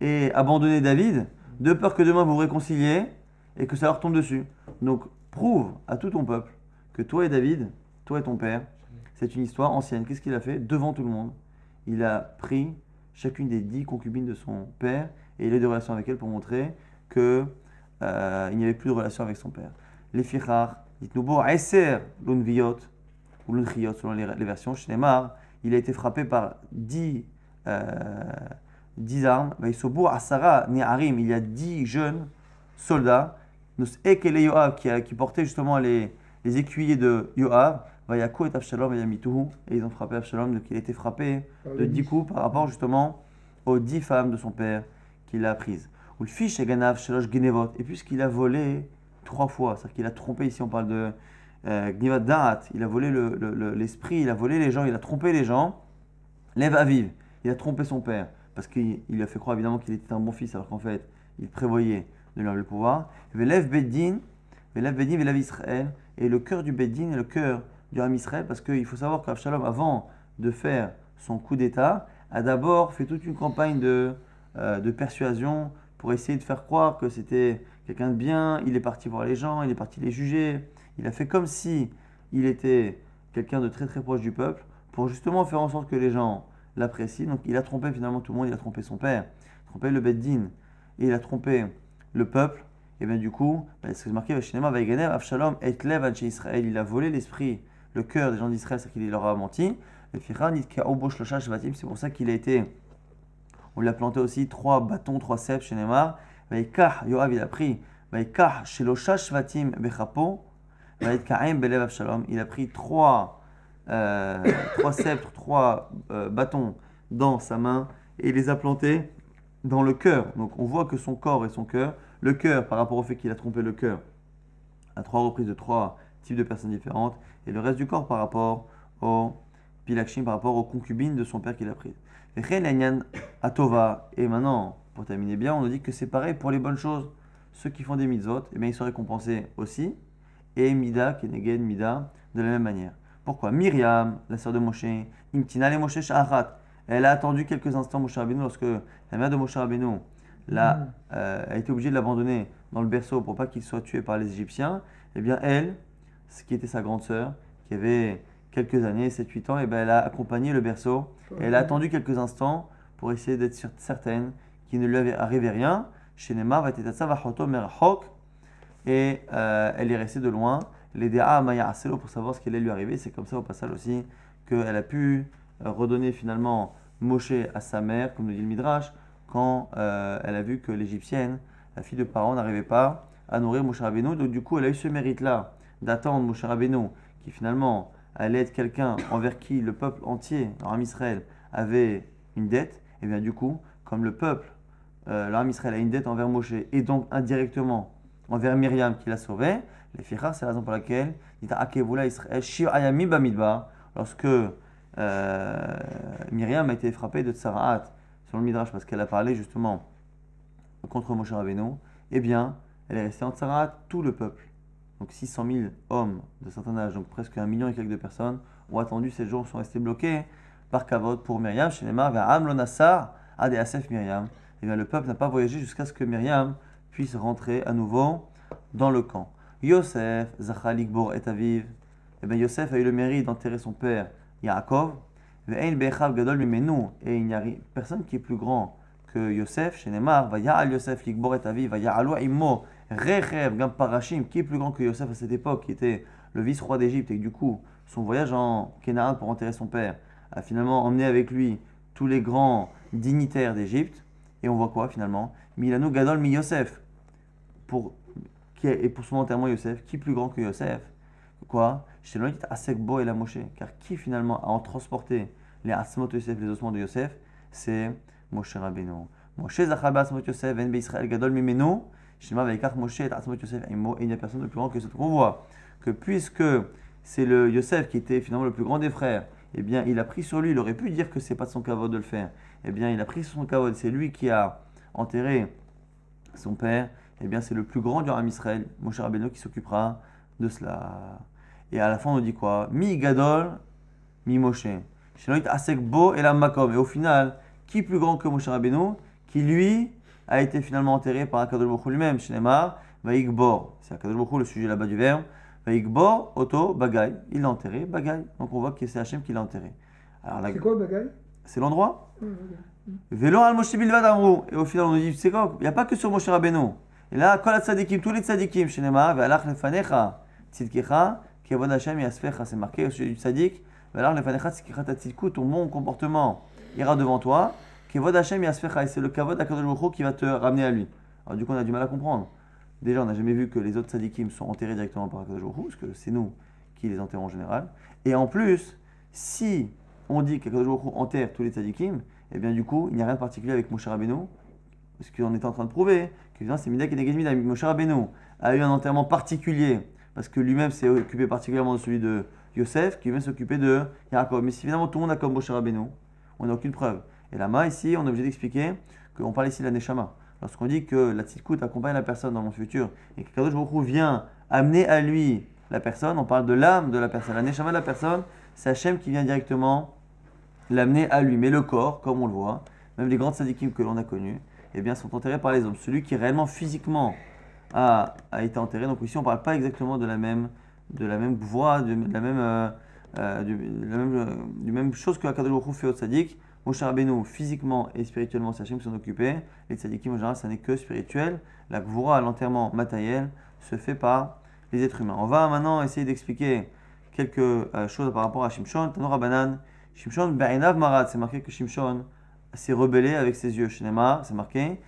et abandonner David, de peur que demain vous vous réconciliez et que ça leur tombe dessus. Donc prouve à tout ton peuple que toi et David, toi et ton père, c'est une histoire ancienne. Qu'est-ce qu'il a fait devant tout le monde? Il a pris chacune des dix concubines de son père et il a eu des relations avec elles pour montrer que euh, il n'y avait plus de relation avec son père. Les fichar, dites-nous Eser l'unviot ou l'unchiot selon les, versions, chez Neymar, il a été frappé par dix, euh, dix armes. Vaisobo Asara Ni'arim, il y a dix jeunes soldats. Qui, qui portait justement les, les écuyers de Yoav? Vayako et Avshalom et Yamituhu. Et ils ont frappé Avshalom, donc il a été frappé de les 10 dix. coups par rapport justement aux 10 femmes de son père qu'il a prises. Ou le fiche et Ganav Shalosh Genevot. Et puisqu'il a volé trois fois, c'est-à-dire qu'il a trompé, ici on parle de euh, Gnevat Da'at, il a volé le- le- le- l'esprit, il a volé les gens, il a trompé les gens. Lève Aviv, il a trompé son père, parce qu'il il lui a fait croire évidemment qu'il était un bon fils, alors qu'en fait, il prévoyait de lui enlever le pouvoir. Velev Beddin, Velev Beddin, Velev Israël, et le cœur du Beddin est le cœur du Ram Israël, parce qu'il faut savoir qu'Avshalom, avant de faire son coup d'État, a d'abord fait toute une campagne de, euh, de persuasion pour essayer de faire croire que c'était quelqu'un de bien. Il est parti voir les gens, il est parti les juger. Il a fait comme si il était quelqu'un de très très proche du peuple pour justement faire en sorte que les gens l'apprécient. Donc il a trompé finalement tout le monde, il a trompé son père, trompé le Beddin et il a trompé le peuple. Et bien du coup, ben, c'est marqué Vashinema Vaiganev, Avshalom, Adche Israël, il a volé l'esprit, le cœur des gens d'Israël, c'est qu'il leur a menti. Et c'est pour ça qu'il a été. On lui a planté aussi trois bâtons, trois cèpes chez Neymar. Yoav, il a pris. Il a pris trois, trois sceptres, trois euh, bâtons dans sa main et il les a plantés dans le cœur. Donc on voit que son corps et son cœur, le cœur par rapport au fait qu'il a trompé le cœur à trois reprises de trois types de personnes différentes, et le reste du corps par rapport au pilakshim, par rapport aux concubines de son père qu'il a prises. Atova. Et maintenant, pour terminer bien, on nous dit que c'est pareil pour les bonnes choses. Ceux qui font des mitzvot, eh bien, ils sont récompensés aussi. Et Mida, Keneged, Mida, de la même manière. Pourquoi Myriam, la sœur de Moshe, Imtina les Moshe Shaharat, elle a attendu quelques instants Moshe Rabbeinu lorsque la mère de Moshe Rabbeinu l'a, Mm. euh, a été obligée de l'abandonner dans le berceau pour pas qu'il soit tué par les Égyptiens. Eh bien, elle, ce qui était sa grande sœur, qui avait quelques années, 7-8 ans, eh bien, elle a accompagné le berceau et elle a attendu quelques instants pour essayer d'être certaine qu'il ne lui avait arrivé rien. Merachok. Et euh, elle est restée de loin. L'aider à Maya Aselo pour savoir ce qui allait lui arriver. C'est comme ça, au passage aussi, qu'elle a pu euh, redonner finalement Moshe à sa mère, comme nous dit le Midrash, quand euh, elle a vu que l'Égyptienne, la fille de Pharaon, n'arrivait pas à nourrir Moshe Rabbeinu. Donc, du coup, elle a eu ce mérite-là d'attendre Moshe Rabbeinu, qui finalement allait être quelqu'un envers qui le peuple entier, l'armée Israël, avait une dette. Et bien, du coup, comme le peuple, euh, l'armée Israël a une dette envers Moshe et donc indirectement envers Myriam qui l'a sauvé, les fichar, c'est la raison pour laquelle lorsque euh, Myriam a été frappée de Tsaraat, selon le Midrash, parce qu'elle a parlé justement contre Moshe Rabbeinu, eh bien, elle est restée en Tsaraat, tout le peuple. Donc 600 000 hommes de certain âge, donc presque un million et quelques de personnes, ont attendu ces jours, sont restés bloqués par Kavod pour Myriam, chez les vers Amlonassar, Adéasef Myriam. Et bien, le peuple n'a pas voyagé jusqu'à ce que Myriam puisse rentrer à nouveau dans le camp. Yosef, Zachalik Bor et Aviv. Et bien, Yosef a eu le mérite d'enterrer son père, Yaakov. Et il n'y a personne qui est plus grand que Yosef, chez Neymar, va Ya'al Yosef Likbor et Aviv, va Ya'alu Immo Rechev, Gam Parashim, qui est plus grand que Yosef à cette époque, qui était le vice-roi d'Égypte, et du coup, son voyage en Canaan pour enterrer son père a finalement emmené avec lui tous les grands dignitaires d'Égypte. Et on voit quoi finalement? Milano Gadol mi Yosef. Pour, et pour son enterrement Yosef, qui plus grand que Yosef? Quoi? Chez Asekbo et la Moshe. Car qui finalement a en transporté les Asmot Yosef, les ossements de Yosef? C'est Moshe Rabbeinu. Moshe Zachaba Asmot Yosef, Ben Israël Gadol Mimeno. Shema Vaikach Moshe et Asmot Yosef Et il n'y a personne de plus grand que ce qu'on voit. Que puisque c'est le Yosef qui était finalement le plus grand des frères, eh bien, il a pris sur lui, il aurait pu dire que c'est pas de son kavod de le faire. Eh bien, il a pris sur son kavod, c'est lui qui a enterré son père. Eh bien, c'est le plus grand du Ram Israël, Moshe Rabbeinu, qui s'occupera de cela. Et à la fin, on nous dit quoi? Mi Gadol, mi Moshe. Asek Bo et la Makom. Et au final, qui est plus grand que Moshe Rabbeinu? Qui lui a été finalement enterré par Akadol Bokhu lui-même, Shnema, Vaïkbor. C'est Akadol Bokhu le sujet là-bas du verbe. Vaïkbor, Oto, Bagay. Il l'a enterré, Bagay. Donc on voit que c'est Hachem qui l'a enterré. C'est quoi Bagay C'est l'endroit? Vélo al Moshe Bilvad Amrou. Et au final, on nous dit, c'est quoi? Il n'y a pas que sur Moshe Rabbeinu. Et là, tous les Tzadikim, Shnema, Ve'alach Lefanecha, Tzidkecha, Kevod Hachem Yasfecha. C'est marqué au sujet du Tzadik. Ve'alach Lefanecha, Tzidkecha, Tatzidku, ton bon comportement ira devant toi. Kevod Hachem Yasfecha. Et c'est le Kavod Akadosh Baruch qui va te ramener à lui. Alors du coup, on a du mal à comprendre. Déjà, on n'a jamais vu que les autres tzadikim sont enterrés directement par Akadosh parce que c'est nous qui les enterrons en général. Et en plus, si on dit qu'Akadosh enterre tous les tzadikim, eh bien du coup, il n'y a rien de particulier avec Moshe Rabbeinu, parce qu'on est en train de prouver que c'est Neged Midak. Moshe a eu un enterrement particulier, parce que lui-même s'est occupé particulièrement de celui de Yosef, qui lui-même de Yaakov. Mais si évidemment tout le monde a comme Moshe Rabbeinu, on n'a aucune preuve. Et là-bas, ici, on est obligé d'expliquer qu'on parle ici de la Neshama. Lorsqu'on dit que la tzidkout accompagne la personne dans le futur et que Kadosh Baruch vient amener à lui la personne, on parle de l'âme de la personne. La neshama de la personne, c'est Hachem qui vient directement l'amener à lui. Mais le corps, comme on le voit, même les grands tzadikim que l'on a connus, eh bien, sont enterrés par les hommes. Celui qui réellement physiquement a, a été enterré, donc ici on ne parle pas exactement de la même, de la même voie, de, la même, euh, euh, du, la même, euh, du même chose que Kadosh Baruch fait au tzadik. Moshe Rabbeinu, physiquement et spirituellement, c'est Hachem s'en occupait. Les tzadikim, en général, ça n'est que spirituel. La gvura, l'enterrement matériel, se fait par les êtres humains. On va maintenant essayer d'expliquer quelques euh, choses par rapport à Shimshon. Tanora Banan, Shimshon, Be'inav c'est marqué que Shimshon s'est rebellé avec ses yeux. C'est marqué.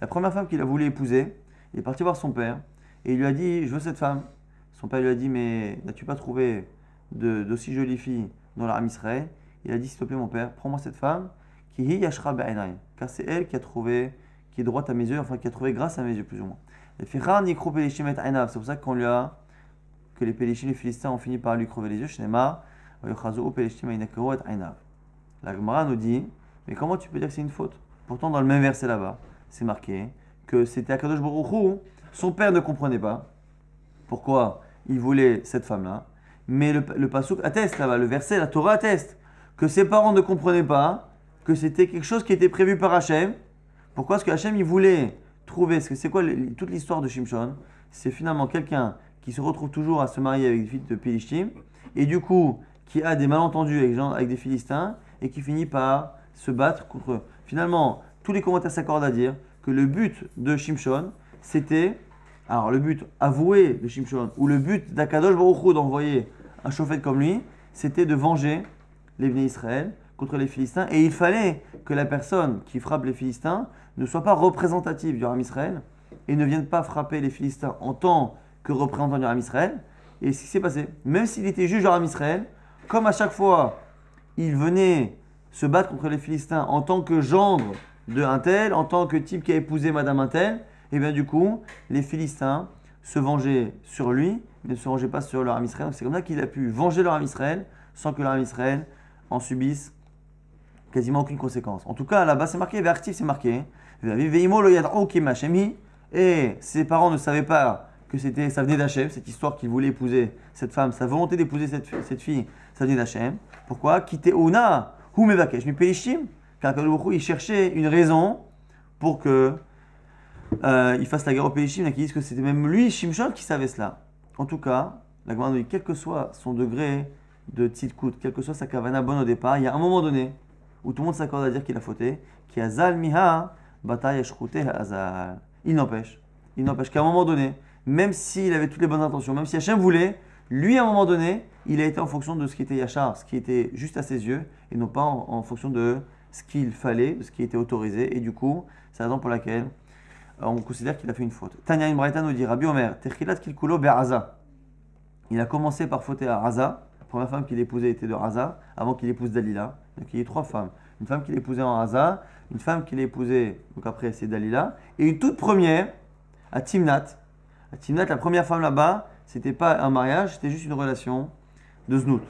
La première femme qu'il a voulu épouser, il est parti voir son père et il lui a dit Je veux cette femme. Son père lui a dit Mais n'as-tu pas trouvé d'aussi jolies filles dans l'armée Israël Il a dit S'il te plaît, mon père, prends-moi cette femme qui Yashra Be'enai. Car c'est elle qui a trouvé, qui est droite à mes yeux, enfin qui a trouvé grâce à mes yeux, plus ou moins. C'est pour ça qu'on lui a, que les Péléchim, les Philistins ont fini par lui crever les yeux. La Gemara nous dit, mais comment tu peux dire que c'est une faute Pourtant, dans le même verset là-bas, c'est marqué que c'était Akadosh Baruch son père ne comprenait pas pourquoi il voulait cette femme-là. Mais le, le atteste là-bas, le verset, la Torah atteste que ses parents ne comprenaient pas que c'était quelque chose qui était prévu par Hachem. Pourquoi Parce que Hachem, il voulait trouver, c'est quoi toute l'histoire de Shimshon C'est finalement quelqu'un qui se retrouve toujours à se marier avec des filles de Pélishtim, et du coup, qui a des malentendus avec, des Philistins, et qui finit par se battre contre eux. Finalement, tous les commentaires s'accordent à dire que le but de Shimshon, c'était, alors le but avoué de Shimshon, ou le but d'Akadosh Baruch d'envoyer un chauffeur comme lui, c'était de venger les Bnei Israël contre les Philistins. Et il fallait que la personne qui frappe les Philistins ne soit pas représentative du Ram Israël et ne vienne pas frapper les Philistins en tant que représentant du Ram Israël. Et ce qui s'est passé, même s'il était juge du Ram Israël, comme à chaque fois il venait se battre contre les Philistins en tant que gendre de un tel, en tant que type qui a épousé Madame un tel, et bien du coup, les Philistins se vengeaient sur lui, mais ne se vengeaient pas sur leur âme Israël. C'est comme ça qu'il a pu venger leur âme Israël sans que leur âme Israël en subisse quasiment aucune conséquence. En tout cas, là-bas, c'est marqué, actif, c'est marqué. Et ses parents ne savaient pas que ça venait d'Hachem, cette histoire qu'il voulait épouser cette femme, sa volonté d'épouser cette, cette fille, venait d'Hachem. Pourquoi? Quitter Ouna, ou Mevakesh, mais Pelishim, car il cherchait une raison pour que euh, il fasse la guerre au Pelishim, qui disent que c'était même lui, Shimshon, qui savait cela. En tout cas, la Gemara quel que soit son degré de tzidkout, quel que soit sa kavana bonne au départ, il y a un moment donné où tout le monde s'accorde à dire qu'il a fauté, qui a zal miha, bataille azal. Il n'empêche, il n'empêche qu'à un moment donné, même s'il avait toutes les bonnes intentions, même si Hachem voulait, lui, à un moment donné, il a été en fonction de ce qui était Yachar, ce qui était juste à ses yeux, et non pas en, fonction de ce qu'il fallait, de ce qui était autorisé. Et du coup, c'est la raison pour laquelle euh, on considère qu'il a fait une faute. Tanya Imbraïta nous dit Rabbi Omer, Techilat Kilkulo. Il a commencé par fauter à Raza. La première femme qu'il épousait était de Raza, avant qu'il épouse Dalila. Donc il y a trois femmes. Une femme qu'il épousait en Raza, une femme qu'il épousait, donc après c'est Dalila, et une toute première à Timnat. À Timnat, la première femme là-bas, c'était pas un mariage, c'était juste une relation de znout.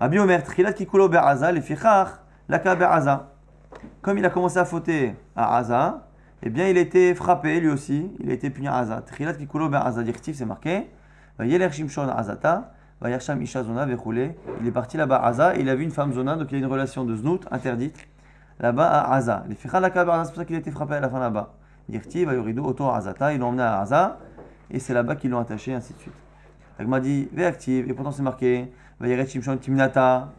Rabbi Omer, Trilat Kikulo Be'aza, les Fichar, Laka Be'aza. Comme il a commencé à fauter à Aza, eh bien il a été frappé lui aussi, il a été puni à Aza. Trilat Kikulo Be'aza, directif, c'est marqué. Yeler Shimshon Azata, Vayasham Isha Zona, Il est parti là-bas à Aza, et il a vu une femme Zona, donc il y a une relation de znout interdite là-bas à Aza. Les Fichar, Laka Be'aza, c'est pour ça qu'il a été frappé à la fin là-bas. Dirti, Vayorido, Auto Azata, ils l'ont emmené à Aza, et c'est là-bas qu'ils l'ont attaché, ainsi de suite. M'a dit, active, et pourtant c'est marqué, Vayeret Shimshon Timnata,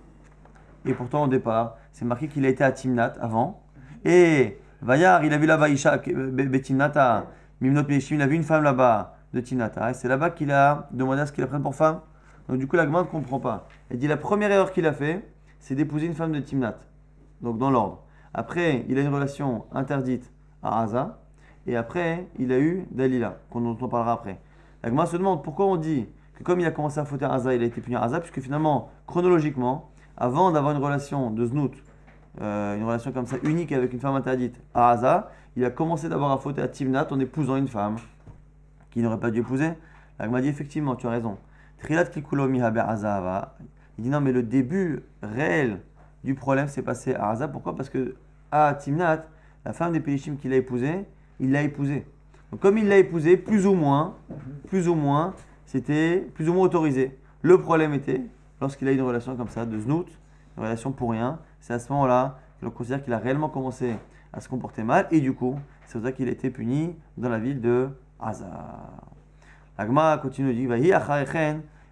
et pourtant au départ, c'est marqué qu'il a été à Timnat avant, et Vayar, il a vu là-bas Betimnata, Mimnot Meshim, il a vu une femme là-bas de Timnata, et c'est là-bas qu'il a demandé à ce qu'il la prenne pour femme. Donc du coup, la ne comprend pas. Elle dit, la première erreur qu'il a fait, c'est d'épouser une femme de Timnat, donc dans l'ordre. Après, il a une relation interdite à Aza, et après, il a eu Dalila, dont on parlera après. La se demande pourquoi on dit que comme il a commencé à fauter à Aza, il a été puni à Aza, puisque finalement, chronologiquement, avant d'avoir une relation de Znout, euh, une relation comme ça unique avec une femme interdite à Aza, il a commencé d'abord à fauter à Timnat en épousant une femme qu'il n'aurait pas dû épouser. m'a dit effectivement, tu as raison. Trilat Il dit non, mais le début réel du problème s'est passé à Aza. Pourquoi? Parce que à Timnat, la femme des Pélishim qu'il a épousée, il l'a épousée. Donc comme il l'a épousée, plus ou moins, plus ou moins, c'était plus ou moins autorisé. Le problème était, lorsqu'il a eu une relation comme ça, de znout, une relation pour rien, c'est à ce moment-là qu'on considère qu'il a réellement commencé à se comporter mal, et du coup, c'est pour ça qu'il a été puni dans la ville de Hazar. Agma continue, dit, Vahi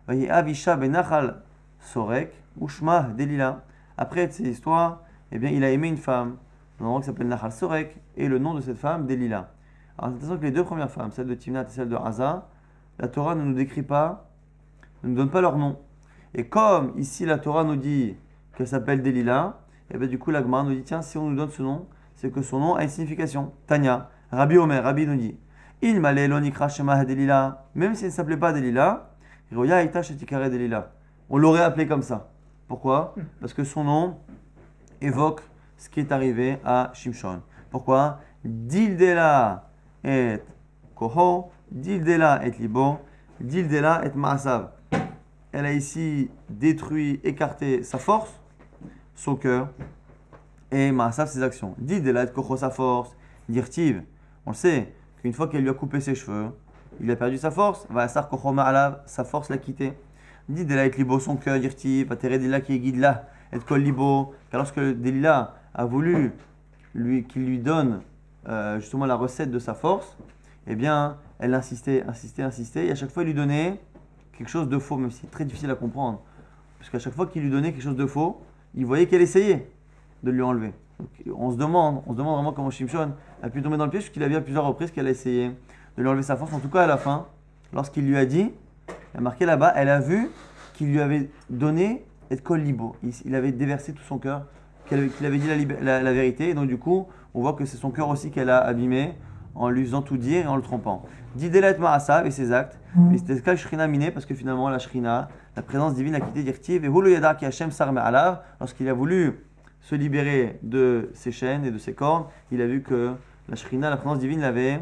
Vahi Avisha benachal sorek, ushma delila. Après ces histoires, eh bien, il a aimé une femme, un endroit qui s'appelle Nahal Sorek, et le nom de cette femme, Delila. Alors, c'est intéressant que les deux premières femmes, celle de Timnat et celle de Haza, la Torah ne nous décrit pas, ne nous donne pas leur nom. Et comme ici la Torah nous dit qu'elle s'appelle Delila, et eh bien du coup l'Agma nous dit tiens, si on nous donne ce nom, c'est que son nom a une signification. Tanya, Rabbi Omer, Rabbi nous dit Il l'onikra shema Delila, même s'il ne s'appelait pas Delila, Roya Ita Delila. On l'aurait appelé comme ça. Pourquoi Parce que son nom évoque ce qui est arrivé à Shimshon. Pourquoi Dildela et Koho, Dildela et Libo, Dildela et Maasav. Elle a ici détruit, écarté sa force, son cœur, et Maasav ses actions. Dildela et Koho sa force, Dirtiv. On le sait qu'une fois qu'elle lui a coupé ses cheveux, il a perdu sa force. Va Sar Koho Maalav, sa force l'a quitté. Dildela et Libo, son cœur, Dirtiv. Va Teredila qui est guide là, et Kol Libo. Car lorsque Delila a voulu lui, qu'il lui donne euh, justement la recette de sa force, eh bien, elle insistait, insistait, insistait, et à chaque fois, il lui donnait quelque chose de faux, même si c'est très difficile à comprendre. Parce qu'à chaque fois qu'il lui donnait quelque chose de faux, il voyait qu'elle essayait de lui enlever. on se demande, on se demande vraiment comment Shimshon a pu tomber dans le piège, puisqu'il a vu à plusieurs reprises qu'elle a essayé de lui enlever sa force. En tout cas, à la fin, lorsqu'il lui a dit, il a marqué là-bas, elle a vu qu'il lui avait donné et libo. Il, avait déversé tout son cœur qu'il avait dit la, vérité. Et donc, du coup, on voit que c'est son cœur aussi qu'elle a abîmé en lui faisant tout dire et en le trompant. Didelet Marasav et ses actes. Mm. Et c'était cas Shrina miné parce que finalement, la Shrina, la présence divine a quitté Dirtiv. Et Hulu Yadar qui Hashem Sarme Alav, lorsqu'il a voulu se libérer de ses chaînes et de ses cornes, il a vu que la Shrina, la présence divine, l'avait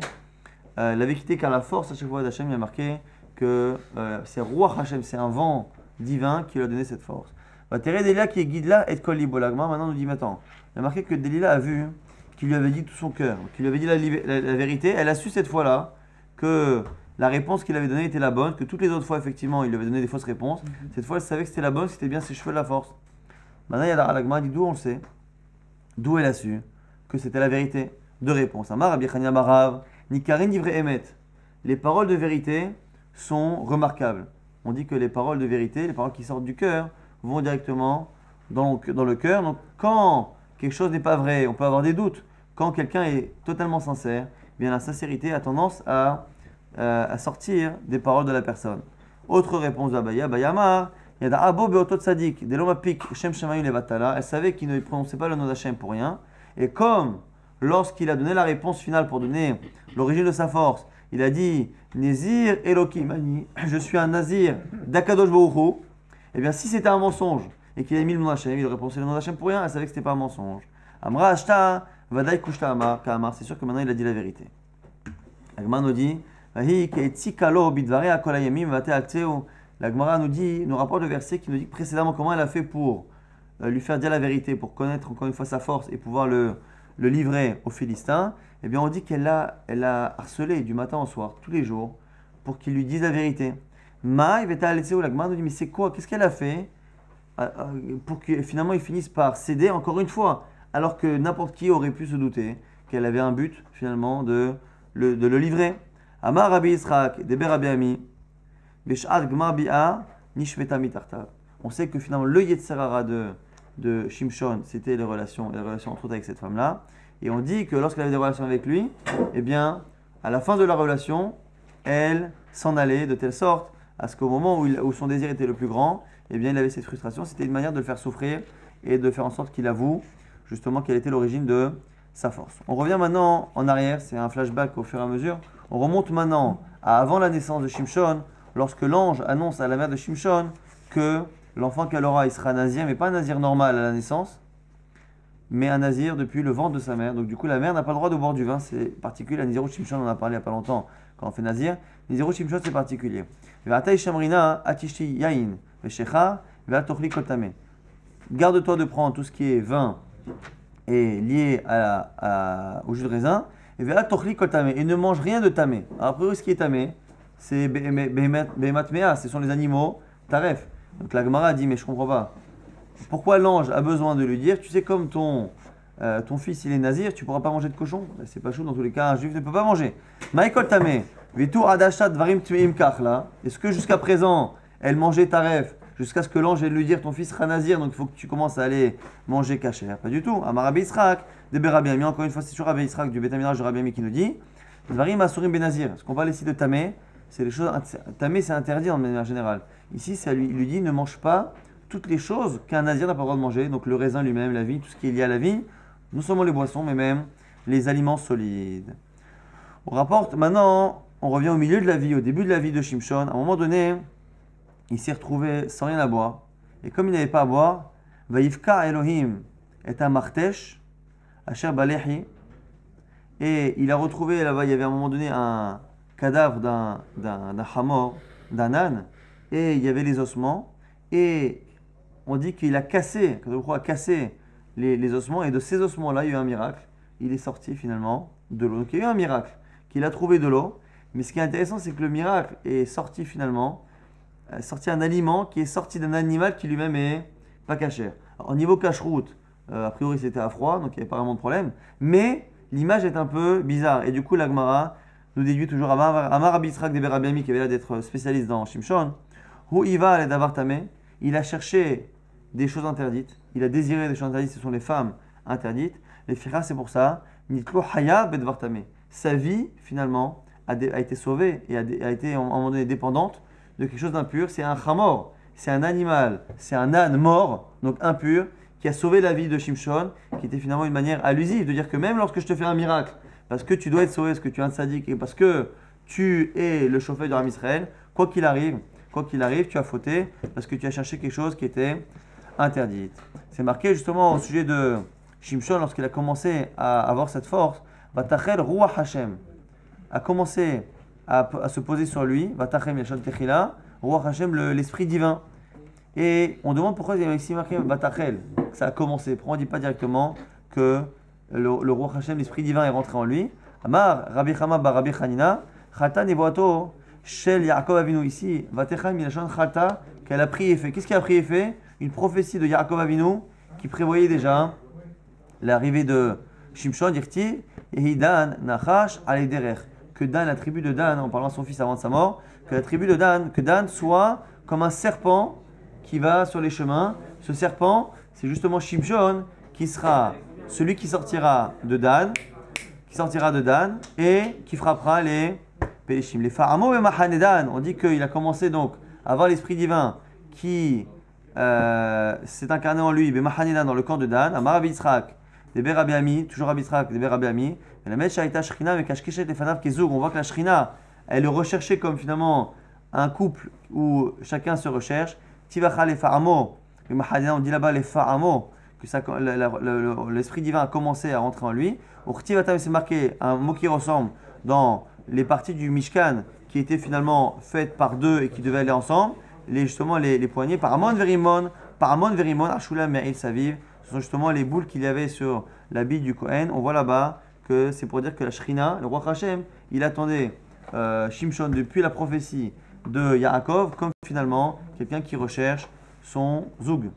euh, l'avait quitté car la force à chaque fois d'Hachem, il a marqué que euh, c'est Roi Hashem, c'est un vent divin qui lui a donné cette force. Delia qui est guide là et Kolibolagma. Maintenant, nous dit maintenant. Il a marqué que Delila a vu qu'il lui avait dit tout son cœur, qu'il lui avait dit la, vérité. Elle a su cette fois-là que la réponse qu'il avait donnée était la bonne, que toutes les autres fois, effectivement, il lui avait donné des fausses réponses. Mhm. Cette fois, elle savait que c'était la bonne, c'était bien ses cheveux de la force. Maintenant, il y a la dit d'où on le sait, d'où elle a su que c'était la vérité. Deux réponses. Amar Marav, Nikarin Emet. Les paroles de vérité sont remarquables. On dit que les paroles de vérité, les paroles qui sortent du cœur, vont directement dans, dans le cœur. Donc quand quelque chose n'est pas vrai, on peut avoir des doutes. Quand quelqu'un est totalement sincère, eh bien la sincérité a tendance à, euh, à sortir des paroles de la personne. Autre réponse d'Abaya, Bayamar, Yada Abo Beotot Sadik, Delomapik, Shem Shemayu Levatala, elle savait qu'il ne prononçait pas le nom d'Hachem pour rien. Et comme lorsqu'il a donné la réponse finale pour donner l'origine de sa force, il a dit Nezir Elokim, Ani, je suis un Nazir d'Akadosh Baruch Eh bien, si c'était un mensonge et qu'il a mis le nom d'Hachem, il aurait prononcé le nom d'Hachem pour rien, elle savait que c'était pas un mensonge. Amra Ashta, Vadai Kushta Amar, c'est sûr que maintenant il a dit la vérité. Agma nous dit. La Gemara nous dit, nous rapporte le verset qui nous dit précédemment comment elle a fait pour euh, lui faire dire la vérité, pour connaître encore une fois sa force et pouvoir le, livrer aux Philistins. Eh bien, on dit qu'elle l'a elle a harcelé du matin au soir, tous les jours, pour qu'il lui dise la vérité. Ma, la Gemara nous dit, mais c'est quoi? Qu'est-ce qu'elle a fait? Pour que finalement il finisse par céder encore une fois, alors que n'importe qui aurait pu se douter qu'elle avait un but finalement de le, livrer. Amar Rabbi Israq, Deber Rabbi Ami. On sait que finalement le Yetzerara de, de Shimshon, c'était les relations, les relations entre autres avec cette femme-là. Et on dit que lorsqu'elle avait des relations avec lui, eh bien, à la fin de la relation, elle s'en allait de telle sorte à ce qu'au moment où, où son désir était le plus grand, eh bien, il avait cette frustration. C'était une manière de le faire souffrir et de faire en sorte qu'il avoue justement quelle était l'origine de sa force. On revient maintenant en arrière, c'est un flashback au fur et à mesure. On remonte maintenant à avant la naissance de Shimshon, lorsque l'ange annonce à la mère de Shimshon que l'enfant qu'elle aura, il sera nazir, mais pas un nazir normal à la naissance, mais un nazir depuis le ventre de sa mère. Donc du coup, la mère n'a pas le droit de boire du vin, c'est particulier. La Nazirut Shimshon, on en a parlé il n'y a pas longtemps quand on fait nazir. Nazirut Shimshon, c'est particulier. Yain. Garde-toi de prendre tout ce qui est vin et lié à, au jus de raisin. Et. Et ne mange rien de tamé. Après, ce qui est tamé, c'est behemet behemat mea, ce sont les animaux taref. Donc la Gemara dit, mais je comprends pas. Pourquoi l'ange a besoin de lui dire, tu sais, comme ton, euh, ton fils il est nazir, tu pourras pas manger de cochon? Ben, C'est pas chaud, dans tous les cas, un juif ne peut pas manger. Maïkol Tamé, Vitu Adashat Varim. Est-ce que jusqu'à présent, elle mangeait taref jusqu'à ce que l'ange vienne lui dire, ton fils sera nazir, donc il faut que tu commences à aller manger caché Pas du tout. Amar Rabbi Israq, de Rabbi Ami, encore une fois, c'est sur Rabbi Israq du Bétamirage de Rabbi Ami qui nous dit, Varim Asurim Benazir. Ce qu'on parle ici de Tamé, c'est les choses. Tamé, c'est interdit en manière générale. Ici, ça lui, il lui dit, ne mange pas toutes les choses qu'un nazir n'a pas le droit de manger, donc le raisin lui-même, la vigne, tout ce qui est lié à la vigne, non seulement les boissons, mais même les aliments solides. On rapporte maintenant, on revient au milieu de la vie, au début de la vie de Shimshon. À un moment donné, il s'est retrouvé sans rien à boire. Et comme il n'avait pas à boire, Vaïfka Elohim est un martesh, Asher Balehi. Et il a retrouvé là-bas, il y avait à un moment donné un cadavre d'un, d'un, d'un hamor, d'un âne, et il y avait les ossements. Et on dit qu'il a cassé, que a cassé les, les ossements, et de ces ossements-là, il y a eu un miracle. Il est sorti finalement de l'eau. Donc il y a eu un miracle, qu'il a trouvé de l'eau. Mais ce qui est intéressant, c'est que le miracle est sorti finalement, euh, sorti un aliment qui est sorti d'un animal qui lui-même est pas caché. Alors, au niveau cache-route, euh, a priori c'était à froid, donc il n'y avait pas vraiment de problème. Mais l'image est un peu bizarre. Et du coup, l'Agmara nous déduit toujours Amar Amar Rabbi Yitzhak de Berabiami, qui avait l'air d'être spécialiste dans Shimshon. Où il va aller tamé Il a cherché des choses interdites. Il a désiré des choses interdites, ce sont les femmes interdites. Les firas, c'est pour ça. Nitlo haya. Sa vie, finalement, a, été sauvée et a été à un moment donné dépendante de quelque chose d'impur. C'est un chamor, c'est un animal, c'est un âne mort, donc impur, qui a sauvé la vie de Shimshon, qui était finalement une manière allusive de dire que même lorsque je te fais un miracle, parce que tu dois être sauvé, parce que tu es un sadique et parce que tu es le chauffeur du Ram Israël, quoi qu'il arrive, quoi qu'il arrive, tu as fauté parce que tu as cherché quelque chose qui était interdite. C'est marqué justement au sujet de Shimshon lorsqu'il a commencé à avoir cette force. Vatachel Ruach Hashem a commencé à, se poser sur lui. Vatachem Yashon Techila. Ruach Hashem, le- l'esprit divin. Et on demande pourquoi il y a marqué Vatachel. Ça a commencé. Pourquoi on ne dit pas directement que le, le Ruach Hashem, l'esprit divin, est rentré en lui? Amar Rabbi Chama bar Rabbi Chanina. Chata Nevoato Shel Yaakov Avinu ici. Vatechem Milashon Chata qu'elle a pris effet. Qu'est-ce qui a pris effet Une prophétie de Yaakov Avinu qui prévoyait déjà l'arrivée de Shimshon, Dirti, et Hidan, Nachash, Alederech. Que Dan, la tribu de Dan, en parlant à son fils avant de sa mort, que la tribu de Dan, que Dan soit comme un serpent qui va sur les chemins. Ce serpent, c'est justement Shimshon qui sera celui qui sortira de Dan, qui sortira de Dan et qui frappera les Péléchim. Les Pharaons et Mahanedan, on dit qu'il a commencé donc à avoir l'esprit divin qui euh, s'est incarné en lui, Mahanedan dans le camp de Dan, Rabbi Yitzhak, des Berabiami, toujours Rabbi Yitzhak, des Berabiami, On voit que la Shrina, elle est recherchée comme finalement un couple où chacun se recherche. Tivacha les Mahanedan, on dit là-bas les Pharaons, que l'esprit divin a commencé à rentrer en lui. Urtivatam, c'est marqué un mot qui ressemble dans les parties du Mishkan qui étaient finalement faites par deux et qui devaient aller ensemble. Les, justement, les, les poignées, par Amon Verimon, par Amon Verimon, Arshula Me'il Saviv, ce sont justement les boules qu'il y avait sur l'habit du Kohen. On voit là-bas que c'est pour dire que la Shrina, le roi Hachem, il attendait euh, Shimshon depuis la prophétie de Yaakov comme finalement quelqu'un qui recherche son Zoug.